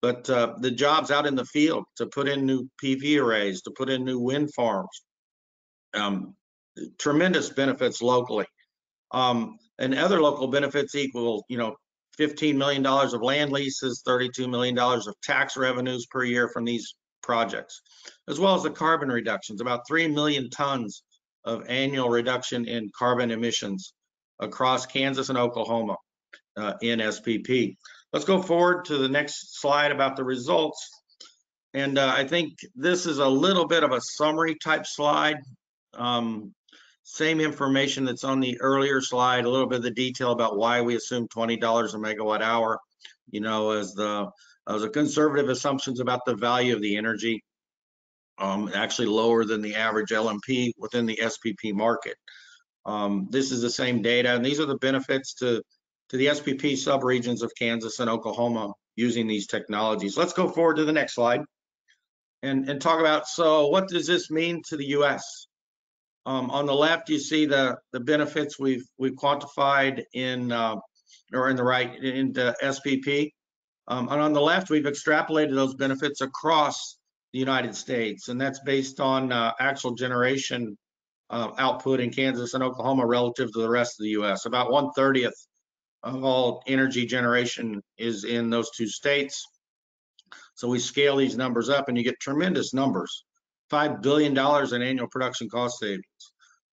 but uh, the jobs out in the field to put in new PV arrays, to put in new wind farms. Um, tremendous benefits locally. Um, and other local benefits equal, you know, $15 million of land leases, $32 million of tax revenues per year from these projects, as well as the carbon reductions, about 3 million tons of annual reduction in carbon emissions across Kansas and Oklahoma uh, in SPP. Let's go forward to the next slide about the results. And uh, I think this is a little bit of a summary type slide. Um, same information that's on the earlier slide, a little bit of the detail about why we assume $20 a megawatt hour, you know, as the as a conservative assumptions about the value of the energy, um, actually lower than the average LMP within the SPP market. Um, this is the same data, and these are the benefits to to the SPP subregions of Kansas and Oklahoma using these technologies. Let's go forward to the next slide and, and talk about, so what does this mean to the US? Um, on the left, you see the, the benefits we've, we've quantified in, uh, or in the right, in the SPP. Um, and on the left, we've extrapolated those benefits across the United States, and that's based on uh, actual generation uh, output in Kansas and Oklahoma relative to the rest of the U.S. About one thirtieth of all energy generation is in those two states. So we scale these numbers up and you get tremendous numbers. $5 billion in annual production cost savings,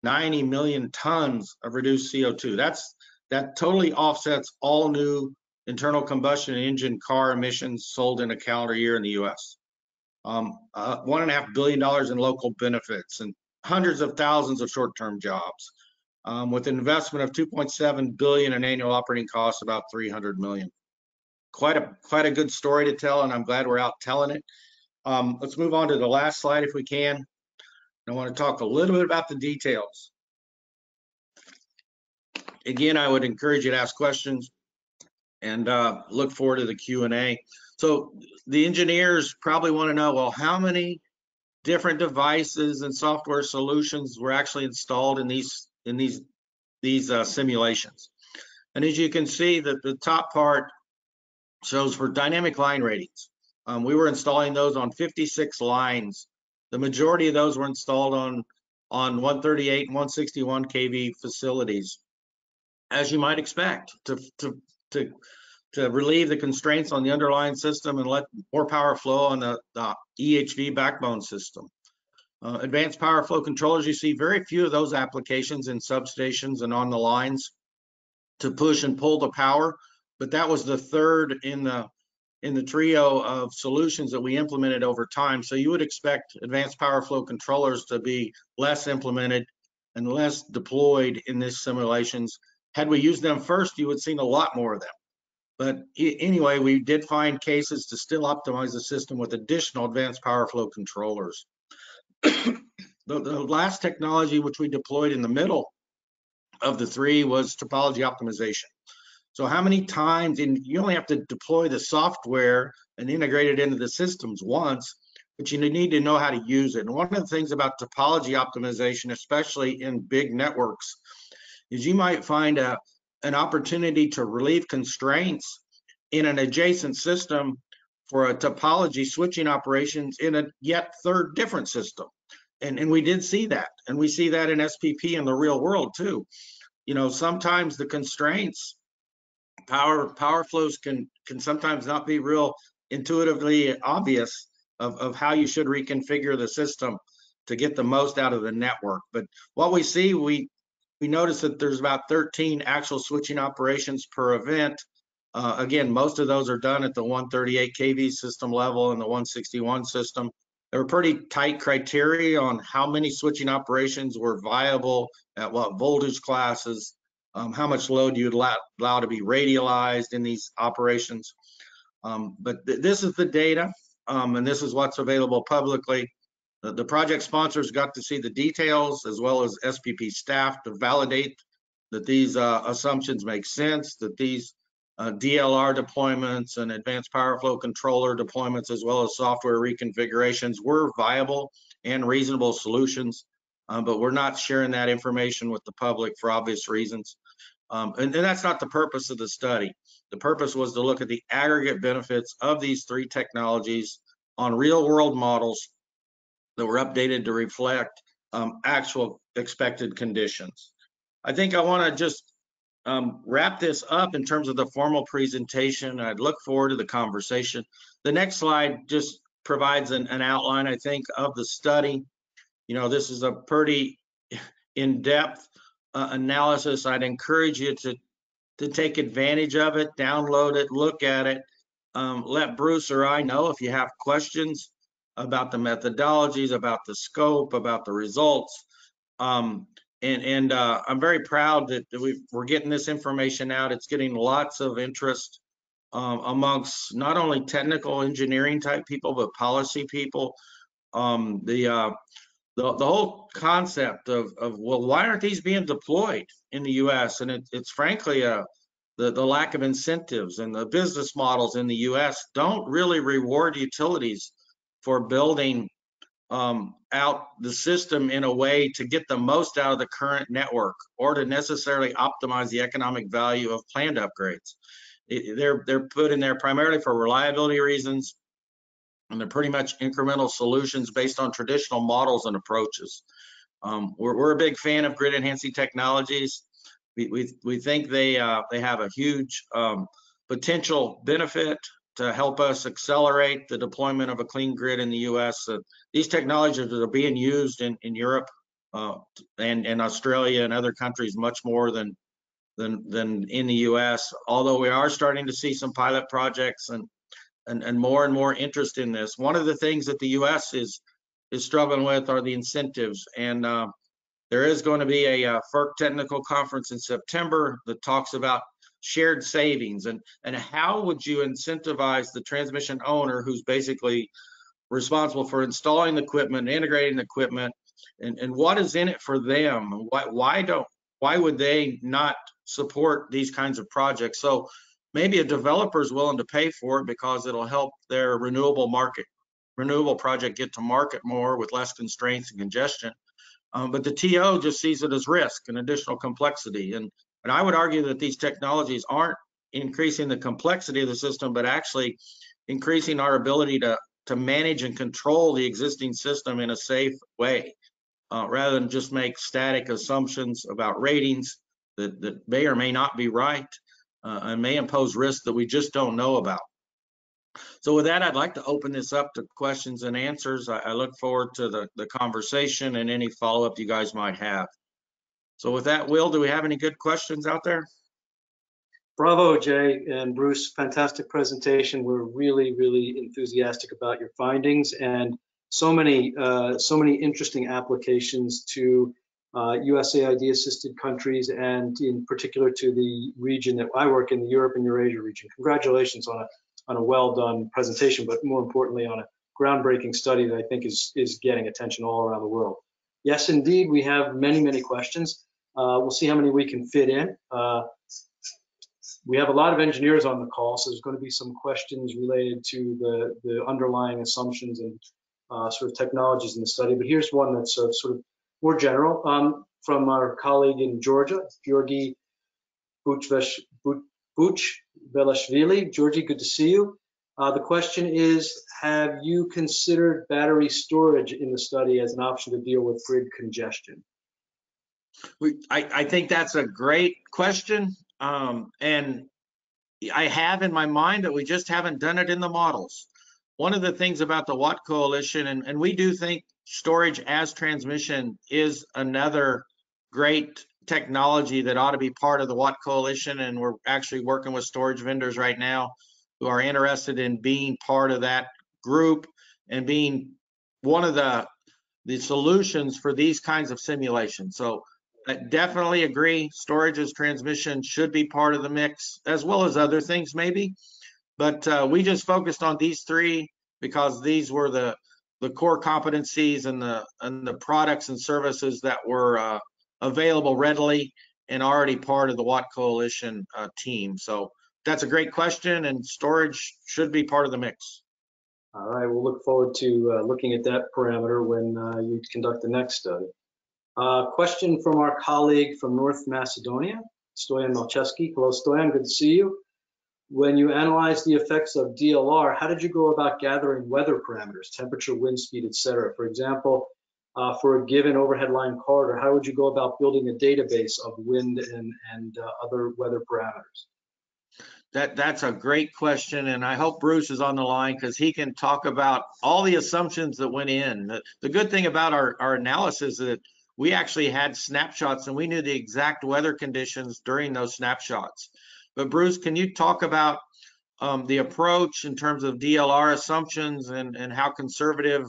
90 million tons of reduced CO2. That's That totally offsets all new internal combustion engine car emissions sold in a calendar year in the US. Um, uh, one and a half billion dollars in local benefits and hundreds of thousands of short-term jobs um, with an investment of 2.7 billion in annual operating costs, about 300 million. Quite a quite a good story to tell, and I'm glad we're out telling it. Um, let's move on to the last slide if we can. I want to talk a little bit about the details. Again, I would encourage you to ask questions and uh, look forward to the Q&A. So the engineers probably want to know, well, how many different devices and software solutions were actually installed in these in these these uh, simulations. And as you can see, that the top part shows for dynamic line ratings. Um, we were installing those on 56 lines. The majority of those were installed on on 138 and 161 kV facilities, as you might expect, to to to to relieve the constraints on the underlying system and let more power flow on the, the EHV backbone system. Uh, advanced power flow controllers, you see very few of those applications in substations and on the lines to push and pull the power, but that was the third in the in the trio of solutions that we implemented over time. So you would expect advanced power flow controllers to be less implemented and less deployed in these simulations. Had we used them first, you would have seen a lot more of them. But anyway, we did find cases to still optimize the system with additional advanced power flow controllers. the, the last technology which we deployed in the middle of the three was topology optimization. So how many times, and you only have to deploy the software and integrate it into the systems once, but you need to know how to use it. And one of the things about topology optimization, especially in big networks, is you might find a, an opportunity to relieve constraints in an adjacent system for a topology switching operations in a yet third different system. And, and we did see that. And we see that in SPP in the real world too. You know, sometimes the constraints power power flows can can sometimes not be real intuitively obvious of, of how you should reconfigure the system to get the most out of the network. But what we see, we we notice that there's about 13 actual switching operations per event. Uh, again, most of those are done at the 138 kV system level and the 161 system. There were pretty tight criteria on how many switching operations were viable at what voltage classes um, how much load you'd allow, allow, to be radialized in these operations. Um, but th this is the data, um, and this is what's available publicly. The, project sponsors got to see the details as well as SPP staff to validate that these uh, assumptions make sense, that these uh, DLR deployments and advanced power flow controller deployments, as well as software reconfigurations were viable and reasonable solutions um, but we're not sharing that information with the public for obvious reasons. Um, and, and, that's not the purpose of the study. The purpose was to look at the aggregate benefits of these three technologies on real world models that were updated to reflect um, actual expected conditions. I think I want to just um, wrap this up in terms of the formal presentation. I'd look forward to the conversation. The next slide just provides an, an outline, I think, of the study. You know, this is a pretty in-depth uh, analysis. I'd encourage you to to take advantage of it, download it, look at it. Um, let Bruce or I know if you have questions about the methodologies, about the scope, about the results. Um, and and uh, I'm very proud that, we are getting this information out. It's getting lots of interest um, amongst not only technical engineering type people, but policy people. Um, the uh, the, the whole concept of, of, well, why aren't these being deployed in the US? And it, it's frankly a, the, the lack of incentives and the business models in the US don't really reward utilities for building um, out the system in a way to get the most out of the current network or to necessarily optimize the economic value of planned upgrades. It, they're, they're put in there primarily for reliability reasons, and they're pretty much incremental solutions based on traditional models and approaches. Um, we're, we're, a big fan of grid enhancing technologies. We, we, we think they, uh, they have a huge um, potential benefit to help us accelerate the deployment of a clean grid in the U.S. Uh, these technologies are being used in, in Europe uh, and, Australia and other countries much more than, than, than in the U.S., although we are starting to see some pilot projects and and, and more and more interest in this. One of the things that the U.S. is is struggling with are the incentives, and uh, there is going to be a, a uh, FERC technical conference in September that talks about shared savings and and how would you incentivize the transmission owner who's basically responsible for installing the equipment, integrating the equipment, and, and what is in it for them? Why why don't why would they not support these kinds of projects? So maybe a developer is willing to pay for it because it'll help their renewable market, renewable project get to market more with less constraints and congestion. Um, but the TO just sees it as risk and additional complexity. And, and I would argue that these technologies aren't increasing the complexity of the system, but actually increasing our ability to, to manage and control the existing system in a safe way, uh, rather than just make static assumptions about ratings that, that may or may not be right uh, and may impose risks that we just don't know about. So with that, I'd like to open this up to questions and answers. I, I look forward to the, the conversation and any follow-up you guys might have. So with that, Will, do we have any good questions out there? Bravo, Jay and Bruce. Fantastic presentation. We're really, really enthusiastic about your findings and so many, uh, so many interesting applications to uh, USAID assisted countries and in particular to the region that I work in, the Europe and Eurasia region. Congratulations on a, on a well done presentation, but more importantly on a groundbreaking study that I think is, is getting attention all around the world. Yes, indeed, we have many, many questions. Uh, we'll see how many we can fit in. Uh, we have a lot of engineers on the call, so there's going to be some questions related to the, the underlying assumptions and uh, sort of technologies in the study. But here's one that's uh, sort of more general um, from our colleague in Georgia, Georgi Buchvelashvili. Georgi, good to see you. Uh, the question is, have you considered battery storage in the study as an option to deal with grid congestion? We, I, I think that's a great question. Um, and I have in my mind that we just haven't done it in the models. One of the things about the WATT Coalition, and, and we do think storage as transmission is another great technology that ought to be part of the WATT Coalition. And we're actually working with storage vendors right now who are interested in being part of that group and being one of the the solutions for these kinds of simulations. So I definitely agree. Storage as transmission should be part of the mix, as well as other things maybe. But uh, we just focused on these three because these were the the core competencies and the and the products and services that were uh, available readily and already part of the WATT Coalition uh, team. So that's a great question, and storage should be part of the mix. All right, we'll look forward to uh, looking at that parameter when uh, you conduct the next study. Uh, question from our colleague from North Macedonia, Stoyan Malcheski. Hello, Stoyan, good to see you. When you analyzed the effects of DLR, how did you go about gathering weather parameters, temperature, wind speed, etc.? For example, uh, for a given overhead line corridor, how would you go about building a database of wind and, and uh, other weather parameters? That that's a great question, and I hope Bruce is on the line because he can talk about all the assumptions that went in. The, the good thing about our, our analysis is that we actually had snapshots and we knew the exact weather conditions during those snapshots. But Bruce, can you talk about um, the approach in terms of DLR assumptions and, and how conservative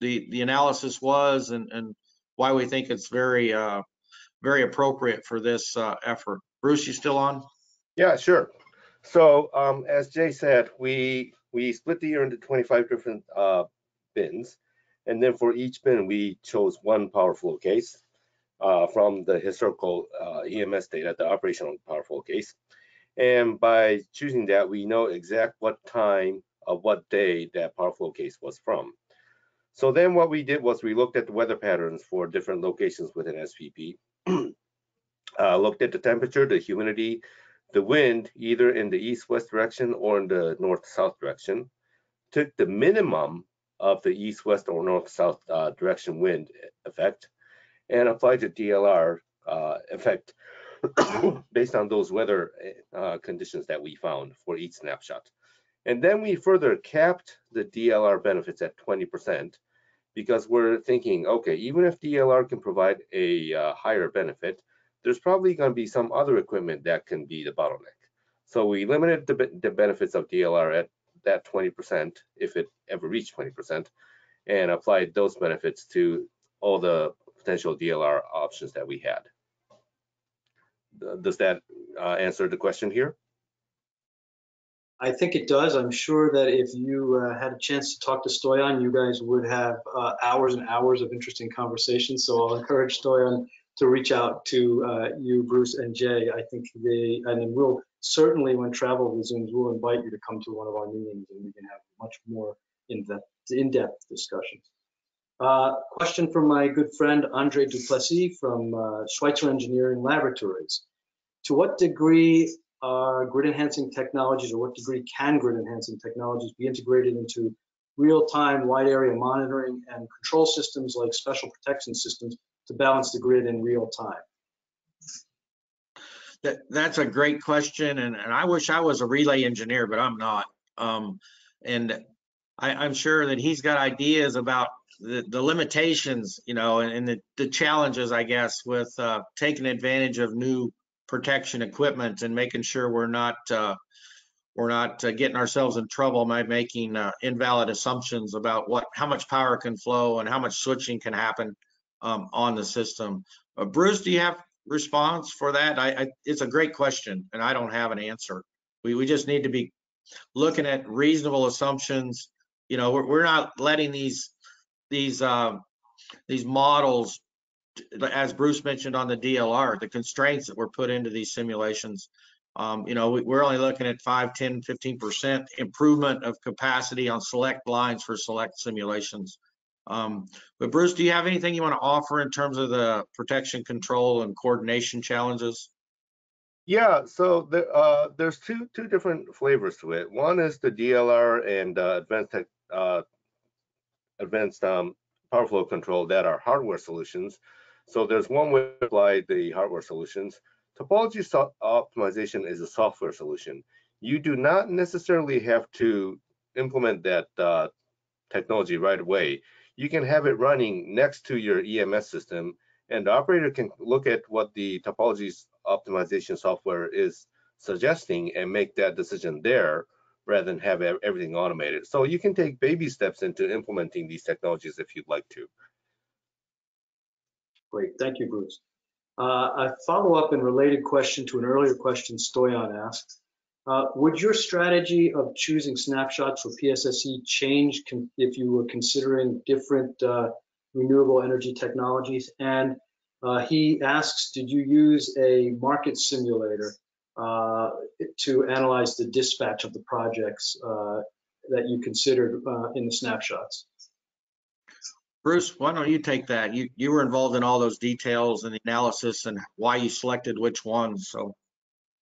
the, the analysis was and, and why we think it's very, uh, very appropriate for this uh, effort. Bruce, you still on? Yeah, sure. So um, as Jay said, we we split the year into 25 different uh, bins. And then for each bin, we chose one power flow case uh, from the historical uh, EMS data, the operational power flow case. And by choosing that, we know exact what time of what day that power flow case was from. So then what we did was we looked at the weather patterns for different locations within SPP, uh, looked at the temperature, the humidity, the wind, either in the east-west direction or in the north-south direction, took the minimum of the east-west or north-south uh, direction wind effect and applied the DLR uh, effect based on those weather uh, conditions that we found for each snapshot. And then we further capped the DLR benefits at 20% because we're thinking, okay, even if DLR can provide a uh, higher benefit, there's probably going to be some other equipment that can be the bottleneck. So we limited the, the benefits of DLR at that 20% if it ever reached 20% and applied those benefits to all the potential DLR options that we had. Does that uh, answer the question here? I think it does. I'm sure that if you uh, had a chance to talk to Stoyan, you guys would have uh, hours and hours of interesting conversations. So I'll encourage Stoyan to reach out to uh, you, Bruce and Jay. I think they, and then we'll certainly when travel resumes, we'll invite you to come to one of our meetings and we can have much more in-depth in discussions. Uh, question from my good friend Andre Duplessis from uh, Schweitzer Engineering Laboratories. To what degree are grid enhancing technologies or what degree can grid enhancing technologies be integrated into real-time wide area monitoring and control systems like special protection systems to balance the grid in real time? That, that's a great question, and, and I wish I was a relay engineer, but I'm not. Um, and I, I'm sure that he's got ideas about the, the limitations, you know, and, and the, the challenges, I guess, with uh, taking advantage of new protection equipment and making sure we're not uh, we're not uh, getting ourselves in trouble by making uh, invalid assumptions about what how much power can flow and how much switching can happen um, on the system. Uh, Bruce, do you have response for that? I, I, it's a great question, and I don't have an answer. We we just need to be looking at reasonable assumptions. You know, we're, we're not letting these these uh, these models, as Bruce mentioned on the DLR, the constraints that were put into these simulations. Um, you know, we, we're only looking at 5, 10, 15% improvement of capacity on select lines for select simulations. Um, but Bruce, do you have anything you want to offer in terms of the protection control and coordination challenges? Yeah, so the, uh, there's two two different flavors to it. One is the DLR and uh, advanced tech, uh, advanced um, power flow control that are hardware solutions. So there's one way to apply the hardware solutions. Topology so optimization is a software solution. You do not necessarily have to implement that uh, technology right away. You can have it running next to your EMS system, and the operator can look at what the topology optimization software is suggesting and make that decision there rather than have everything automated. So you can take baby steps into implementing these technologies if you'd like to. Great, thank you, Bruce. Uh, a follow-up and related question to an earlier question Stoyan asked. Uh, would your strategy of choosing snapshots for PSSE change if you were considering different uh, renewable energy technologies? And uh, he asks, did you use a market simulator uh, to analyze the dispatch of the projects uh, that you considered uh, in the snapshots. Bruce, why don't you take that? You you were involved in all those details and the analysis and why you selected which ones. So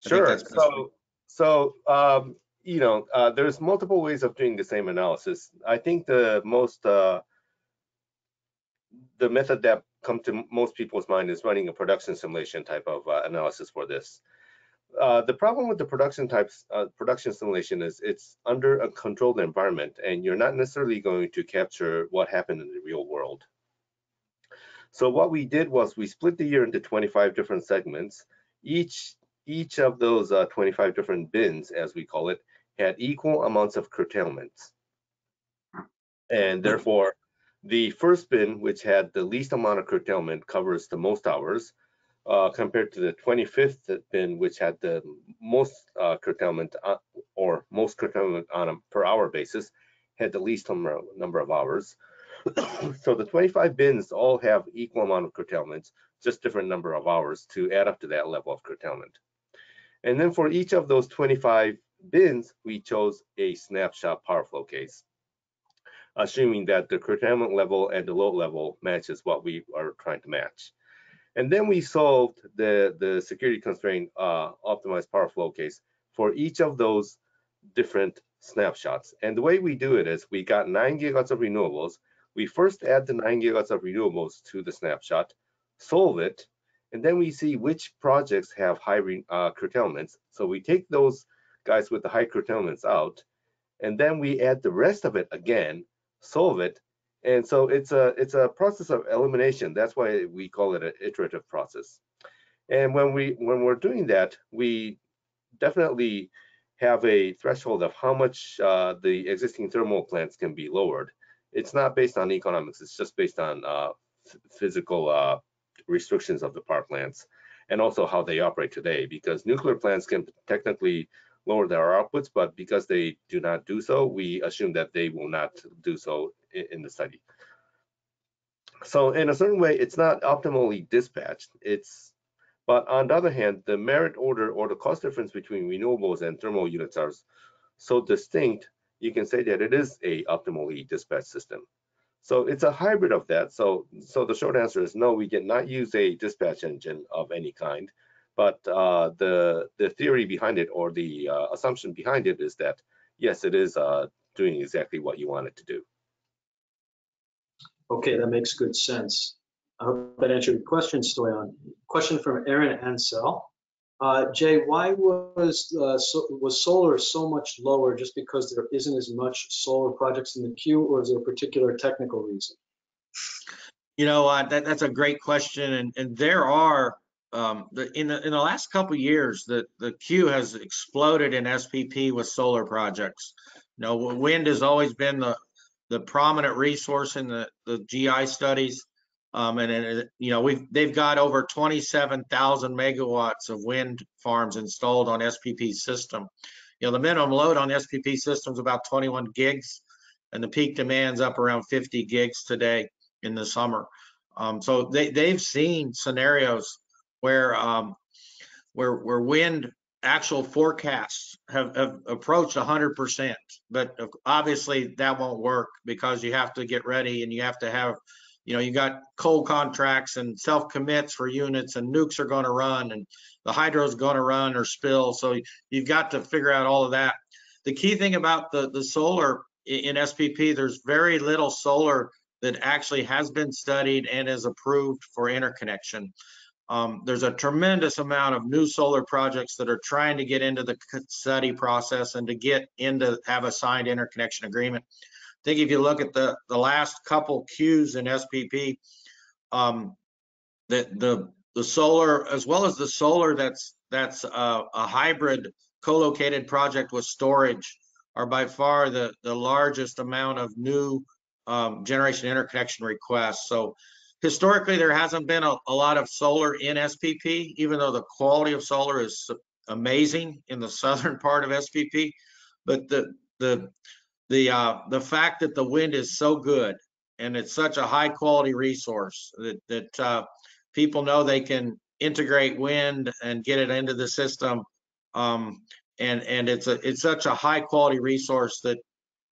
I sure. So so um, you know uh, there's multiple ways of doing the same analysis. I think the most uh, the method that come to most people's mind is running a production simulation type of uh, analysis for this. Uh, the problem with the production types uh, production simulation is it's under a controlled environment and you're not necessarily going to capture what happened in the real world. So what we did was we split the year into 25 different segments. Each each of those uh, 25 different bins, as we call it, had equal amounts of curtailments. And therefore, the first bin, which had the least amount of curtailment, covers the most hours uh, compared to the 25th bin, which had the most uh, curtailment uh, or most curtailment on a per hour basis, had the least number, number of hours. so the 25 bins all have equal amount of curtailments, just different number of hours to add up to that level of curtailment. And then for each of those 25 bins, we chose a snapshot power flow case, assuming that the curtailment level and the load level matches what we are trying to match. And then we solved the, the security constraint uh, optimized power flow case for each of those different snapshots. And the way we do it is we got nine gigawatts of renewables. We first add the nine gigawatts of renewables to the snapshot, solve it, and then we see which projects have high uh, curtailments. So we take those guys with the high curtailments out, and then we add the rest of it again, solve it, and so it's a it's a process of elimination. That's why we call it an iterative process. And when we when we're doing that, we definitely have a threshold of how much uh, the existing thermal plants can be lowered. It's not based on economics. It's just based on uh, physical uh, restrictions of the power plants and also how they operate today. Because nuclear plants can technically lower their outputs, but because they do not do so, we assume that they will not do so in the study. So in a certain way, it's not optimally dispatched. It's, but on the other hand, the merit order or the cost difference between renewables and thermal units are so distinct, you can say that it is a optimally dispatched system. So it's a hybrid of that. So, so the short answer is no, we did not use a dispatch engine of any kind. But uh, the the theory behind it or the uh, assumption behind it is that yes, it is uh, doing exactly what you want it to do. Okay, that makes good sense. I hope that answered your question, Stoyan. Question from Aaron Ansel. Uh, Jay, why was uh, so, was solar so much lower just because there isn't as much solar projects in the queue, or is there a particular technical reason? You know, uh, that, that's a great question, and, and there are um, the, in the in the last couple years, the the queue has exploded in SPP with solar projects. You know, wind has always been the the prominent resource in the the GI studies. Um, and, you know, we've, they've got over 27,000 megawatts of wind farms installed on SPP system. You know, the minimum load on SPP system is about 21 gigs and the peak demand's up around 50 gigs today in the summer. Um, so they, they've seen scenarios where, um, where, where wind actual forecasts have, have approached 100%, but obviously that won't work because you have to get ready and you have to have you know, you got coal contracts and self commits for units and nukes are going to run and the hydro is going to run or spill. So you've got to figure out all of that. The key thing about the, the solar in SPP, there's very little solar that actually has been studied and is approved for interconnection. Um, there's a tremendous amount of new solar projects that are trying to get into the study process and to get into have a signed interconnection agreement think if you look at the, the last couple queues in SPP, um, the, the, the solar, as well as the solar that's, that's a, a hybrid co-located project with storage are by far the, the largest amount of new um, generation interconnection requests. So historically, there hasn't been a, a lot of solar in SPP, even though the quality of solar is amazing in the southern part of SPP. But the, the the uh, the fact that the wind is so good and it's such a high quality resource that that uh, people know they can integrate wind and get it into the system um, and and it's a it's such a high quality resource that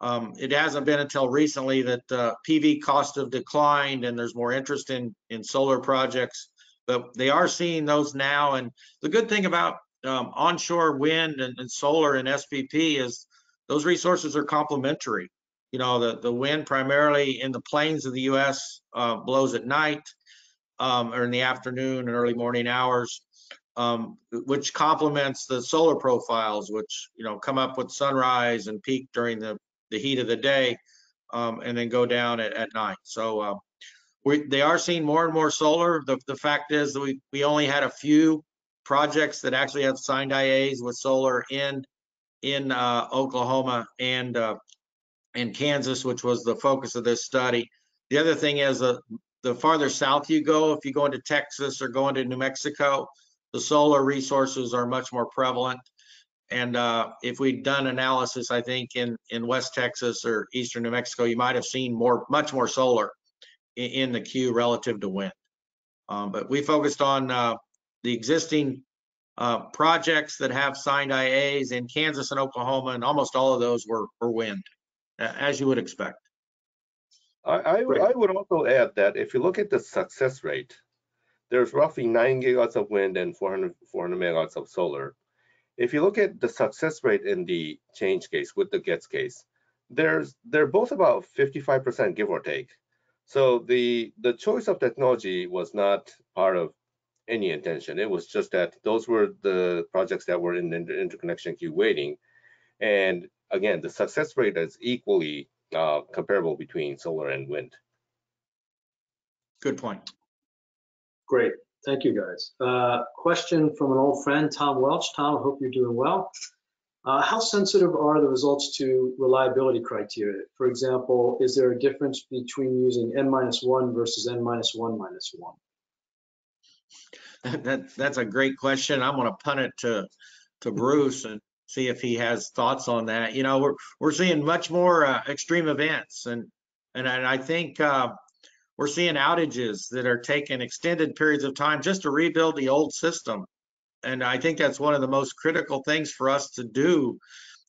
um, it hasn't been until recently that uh, PV costs have declined and there's more interest in in solar projects. But they are seeing those now and the good thing about um, onshore wind and, and solar and SPP is those resources are complementary. You know, the, the wind primarily in the plains of the U.S. Uh, blows at night um, or in the afternoon and early morning hours, um, which complements the solar profiles, which, you know, come up with sunrise and peak during the, the heat of the day um, and then go down at, at night. So uh, we, they are seeing more and more solar. The, the fact is that we, we only had a few projects that actually have signed IAs with solar in in uh, Oklahoma and uh, in Kansas, which was the focus of this study. The other thing is uh, the farther south you go, if you go into Texas or go into New Mexico, the solar resources are much more prevalent. And uh, if we'd done analysis, I think in in West Texas or Eastern New Mexico, you might have seen more, much more solar in, in the queue relative to wind. Um, but we focused on uh, the existing uh, projects that have signed IAs in Kansas and Oklahoma, and almost all of those were, were wind, as you would expect. I, I, I, would also add that if you look at the success rate, there's roughly 9 gigawatts of wind and 400, 400 megawatts of solar. If you look at the success rate in the change case with the GETs case, there's they're both about 55% give or take. So the the choice of technology was not part of any intention. It was just that those were the projects that were in the interconnection queue waiting. And again, the success rate is equally uh, comparable between solar and wind. Good point. Great. Thank you, guys. Uh, question from an old friend, Tom Welch. Tom, I hope you're doing well. Uh, how sensitive are the results to reliability criteria? For example, is there a difference between using n minus one versus n minus one minus one? that that's a great question. I'm going to punt it to to Bruce and see if he has thoughts on that. You know, we're we're seeing much more uh, extreme events, and and I think uh, we're seeing outages that are taking extended periods of time just to rebuild the old system. And I think that's one of the most critical things for us to do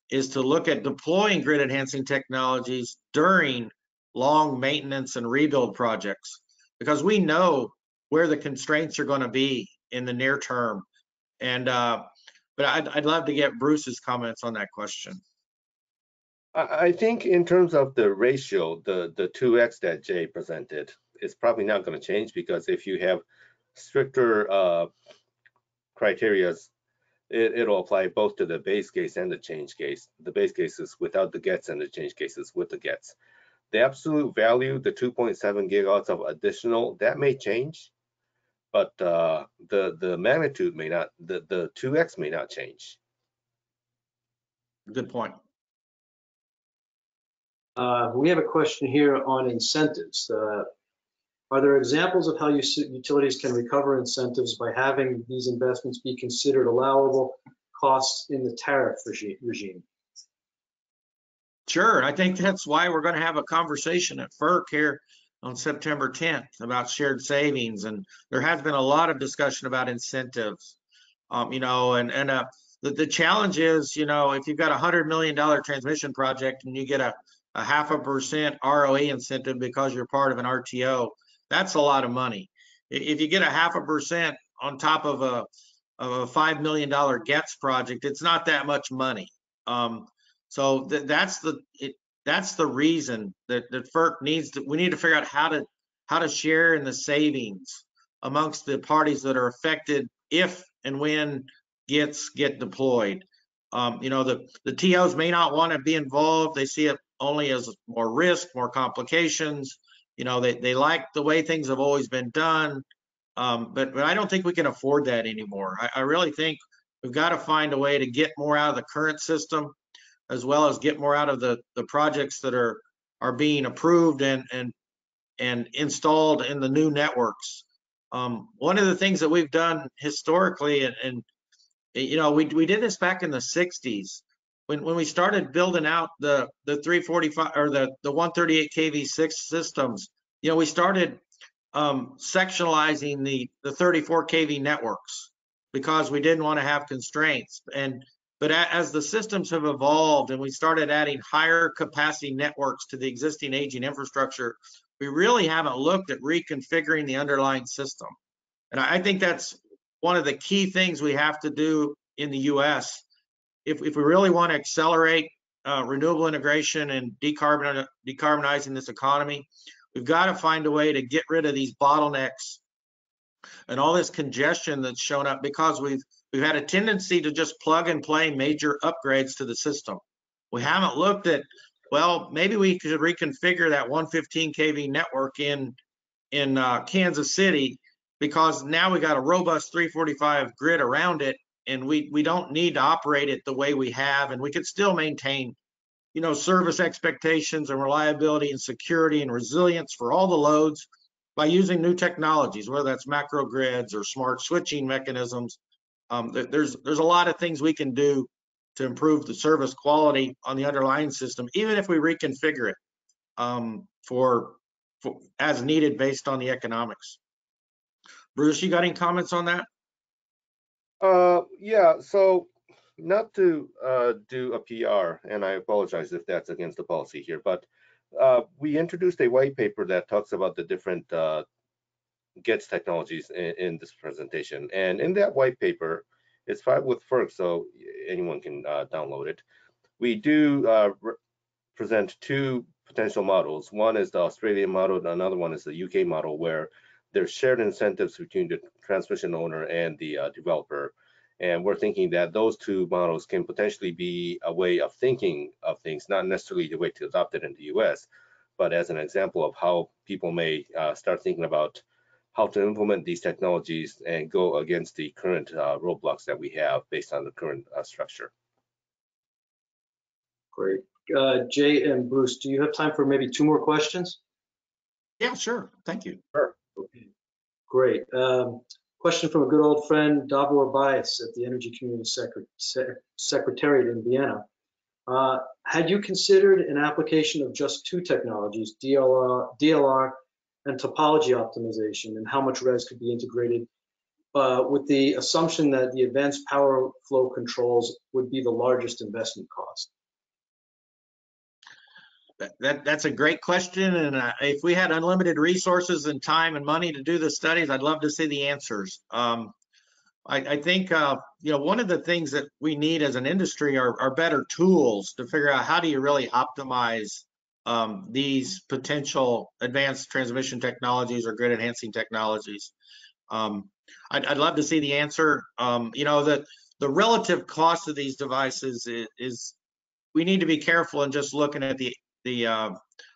is to look at deploying grid enhancing technologies during long maintenance and rebuild projects because we know where the constraints are going to be in the near term And, uh, but I'd, I'd love to get Bruce's comments on that question. I, think in terms of the ratio, the, the two X that Jay presented, is probably not gonna change because if you have stricter, uh, criterias, it, it'll apply both to the base case and the change case. The base cases without the GETs and the change cases with the GETs. The absolute value, the 2.7 gigawatts of additional, that may change, but uh, the the magnitude may not. The the 2x may not change. Good point. Uh, We have a question here on incentives. Uh, Are there examples of how utilities can recover incentives by having these investments be considered allowable costs in the tariff regime? Sure, I think that's why we're going to have a conversation at FERC here on September 10th about shared savings, and there has been a lot of discussion about incentives. Um, you know, and and uh, the the challenge is, you know, if you've got a hundred million dollar transmission project and you get a a half a percent ROE incentive because you're part of an RTO, that's a lot of money. If you get a half a percent on top of a of a five million dollar GETS project, it's not that much money. Um, so th- that's the, it, that's the reason that, that FERC needs to, we need to figure out how to, how to share in the savings amongst the parties that are affected if and when GETs, get deployed. Um, you know, the, the TOs may not want to be involved. They see it only as more risk, more complications. You know, they, they like the way things have always been done. Um, but, but I don't think we can afford that anymore. I, I really think we've got to find a way to get more out of the current system as well as get more out of the, the projects that are, are being approved and, and, and installed in the new networks. Um, one of the things that we've done historically, and, and, you know, we, we did this back in the sixties, when, when we started building out the, the three forty-five, or the, the one thirty-eight KV six systems, you know, we started, um, sectionalizing the, the thirty-four KV networks because we didn't want to have constraints. And but as the systems have evolved and we started adding higher capacity networks to the existing aging infrastructure, we really haven't looked at reconfiguring the underlying system. And I think that's one of the key things we have to do in the US. If, if we really want to accelerate uh, renewable integration and decarbon, decarbonizing this economy, we've got to find a way to get rid of these bottlenecks and all this congestion that's shown up because we've we've had a tendency to just plug and play major upgrades to the system. We haven't looked at, well, maybe we could reconfigure that 115 kV network in in uh, Kansas City because now we got a robust 345 grid around it, and we we don't need to operate it the way we have, and we could still maintain, you know, service expectations and reliability and security and resilience for all the loads by using new technologies, whether that's macro grids or smart switching mechanisms. Um, there- there's there's a lot of things we can do to improve the service quality on the underlying system, even if we reconfigure it um, for, for as needed based on the economics. Bruce, you got any comments on that? Uh, yeah. So not to uh, do a PR, and I apologize if that's against the policy here, but uh, we introduced a white paper that talks about the different uh, GETS technologies in, in this presentation. And in that white paper, it's filed with FERC, so anyone can uh, download it. We do uh, re- present two potential models. One is the Australian model, and another one is the UK model, where there's shared incentives between the transmission owner and the uh, developer. And we're thinking that those two models can potentially be a way of thinking of things, not necessarily the way to adopt it in the US, but as an example of how people may uh, start thinking about how to implement these technologies and go against the current uh, roadblocks that we have based on the current uh, structure. Great. Uh, Jay and Bruce, do you have time for maybe two more questions? Yeah, sure. Thank you. Sure. Okay, great. Um, Question from a good old friend, Davor Bajs at the Energy Community Secret- Sec- Secretariat in Vienna. Uh, Had you considered an application of just two technologies, DLR, DLR and topology optimization, and how much RES could be integrated uh, with the assumption that the advanced power flow controls would be the largest investment cost? That, that that's a great question, and uh, if we had unlimited resources and time and money to do the studies, I'd love to see the answers. Um, I, I think, uh, you know, one of the things that we need as an industry are, are better tools to figure out how do you really optimize um, these potential advanced transmission technologies or grid enhancing technologies. Um, I'd, I'd love to see the answer. Um, you know, the, the relative cost of these devices is, is we need to be careful in just looking at the, the, uh,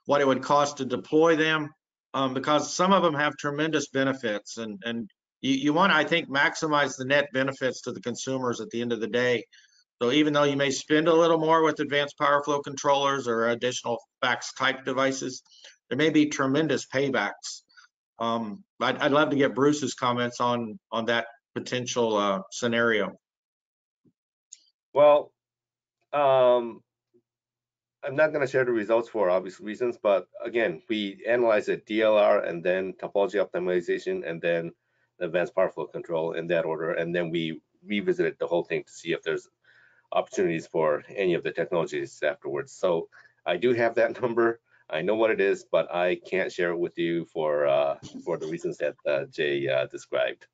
what it would cost to deploy them um, because some of them have tremendous benefits and, and you, you want to, I think, maximize the net benefits to the consumers at the end of the day. So even though you may spend a little more with advanced power flow controllers or additional FACTS type devices, there may be tremendous paybacks. Um, I'd, I'd love to get Bruce's comments on on that potential uh, scenario. Well, um, I'm not going to share the results for obvious reasons, but again, we analyze it DLR and then topology optimization and then advanced power flow control in that order, and then we revisited the whole thing to see if there's opportunities for any of the technologies afterwards. So I do have that number. I know what it is, but I can't share it with you for uh, for the reasons that uh, Jay uh, described.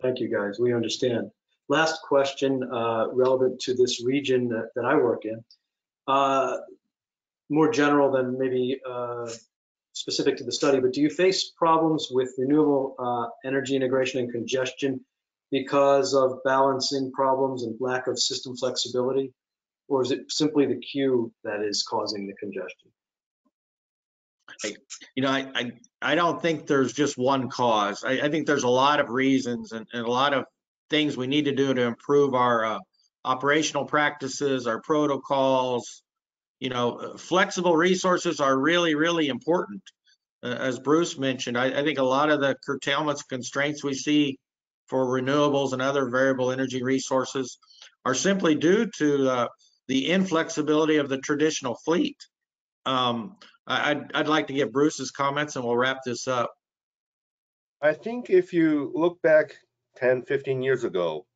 Thank you, guys. We understand. Last question uh, relevant to this region that, that I work in. Uh, more general than maybe uh, specific to the study, but do you face problems with renewable energy integration and congestion because of balancing problems and lack of system flexibility? Or is it simply the queue that is causing the congestion? You know, I I, I don't think there's just one cause. I, I think there's a lot of reasons and, and a lot of things we need to do to improve our uh, operational practices, our protocols, you know, uh, flexible resources are really, really important. Uh, as Bruce mentioned, I, I, think a lot of the curtailments constraints we see for renewables and other variable energy resources are simply due to uh, the inflexibility of the traditional fleet. Um, I'd, I'd like to get Bruce's comments and we'll wrap this up. I think if you look back 10, 15 years ago,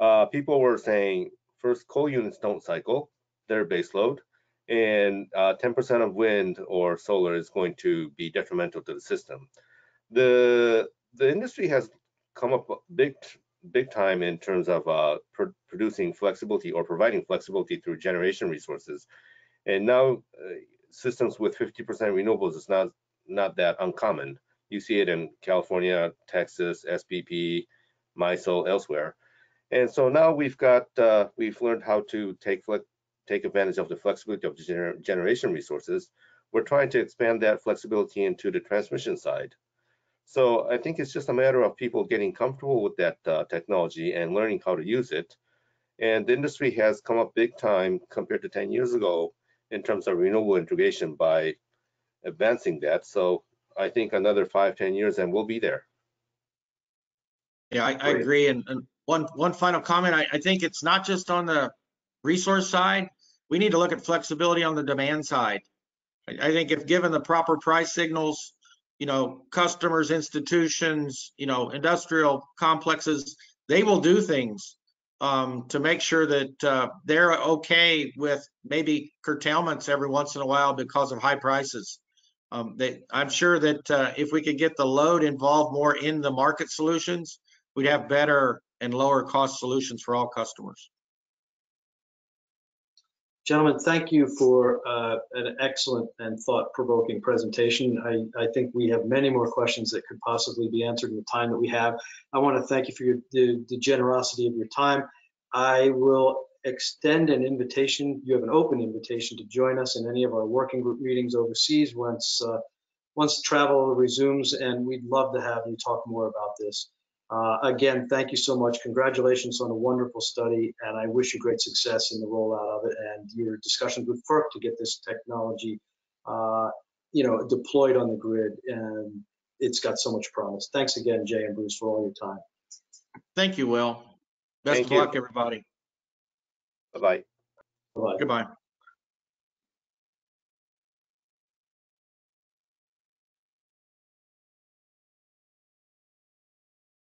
uh, people were saying first coal units don't cycle, they're base load and 10% uh, of wind or solar is going to be detrimental to the system. The the industry has come up big big time in terms of uh, pr producing flexibility or providing flexibility through generation resources, and now uh, systems with 50% renewables is not not that uncommon. You see it in California, Texas, SPP, MISO, elsewhere. And so now we've got, uh, we've learned how to take take advantage of the flexibility of the gener generation resources, we're trying to expand that flexibility into the transmission side. So I think it's just a matter of people getting comfortable with that uh, technology and learning how to use it. And the industry has come up big time compared to 10 years ago in terms of renewable integration by advancing that. So I think another five, 10 years and we'll be there. Yeah, I, I agree. And, and, one one final comment, I, I think it's not just on the resource side, we need to look at flexibility on the demand side. I, I think if given the proper price signals, you know, customers, institutions, you know, industrial complexes, they will do things um, to make sure that uh, they're okay with maybe curtailments every once in a while because of high prices. Um, they, I'm sure that uh, if we could get the load involved more in the market solutions, we'd have better and lower cost solutions for all customers. Gentlemen, thank you for uh, an excellent and thought-provoking presentation. I, I, think we have many more questions that could possibly be answered in the time that we have. I want to thank you for your, the, the generosity of your time. I will extend an invitation. You have an open invitation to join us in any of our working group meetings overseas once uh, once travel resumes, and we'd love to have you talk more about this. Uh, again, thank you so much. Congratulations on a wonderful study, and I wish you great success in the rollout of it and your discussions with FERC to get this technology, uh, you know, deployed on the grid. And it's got so much promise. Thanks again, Jay and Bruce, for all your time. Thank you, Will. Best Thank of you. luck, everybody. Bye-bye. Bye. Goodbye.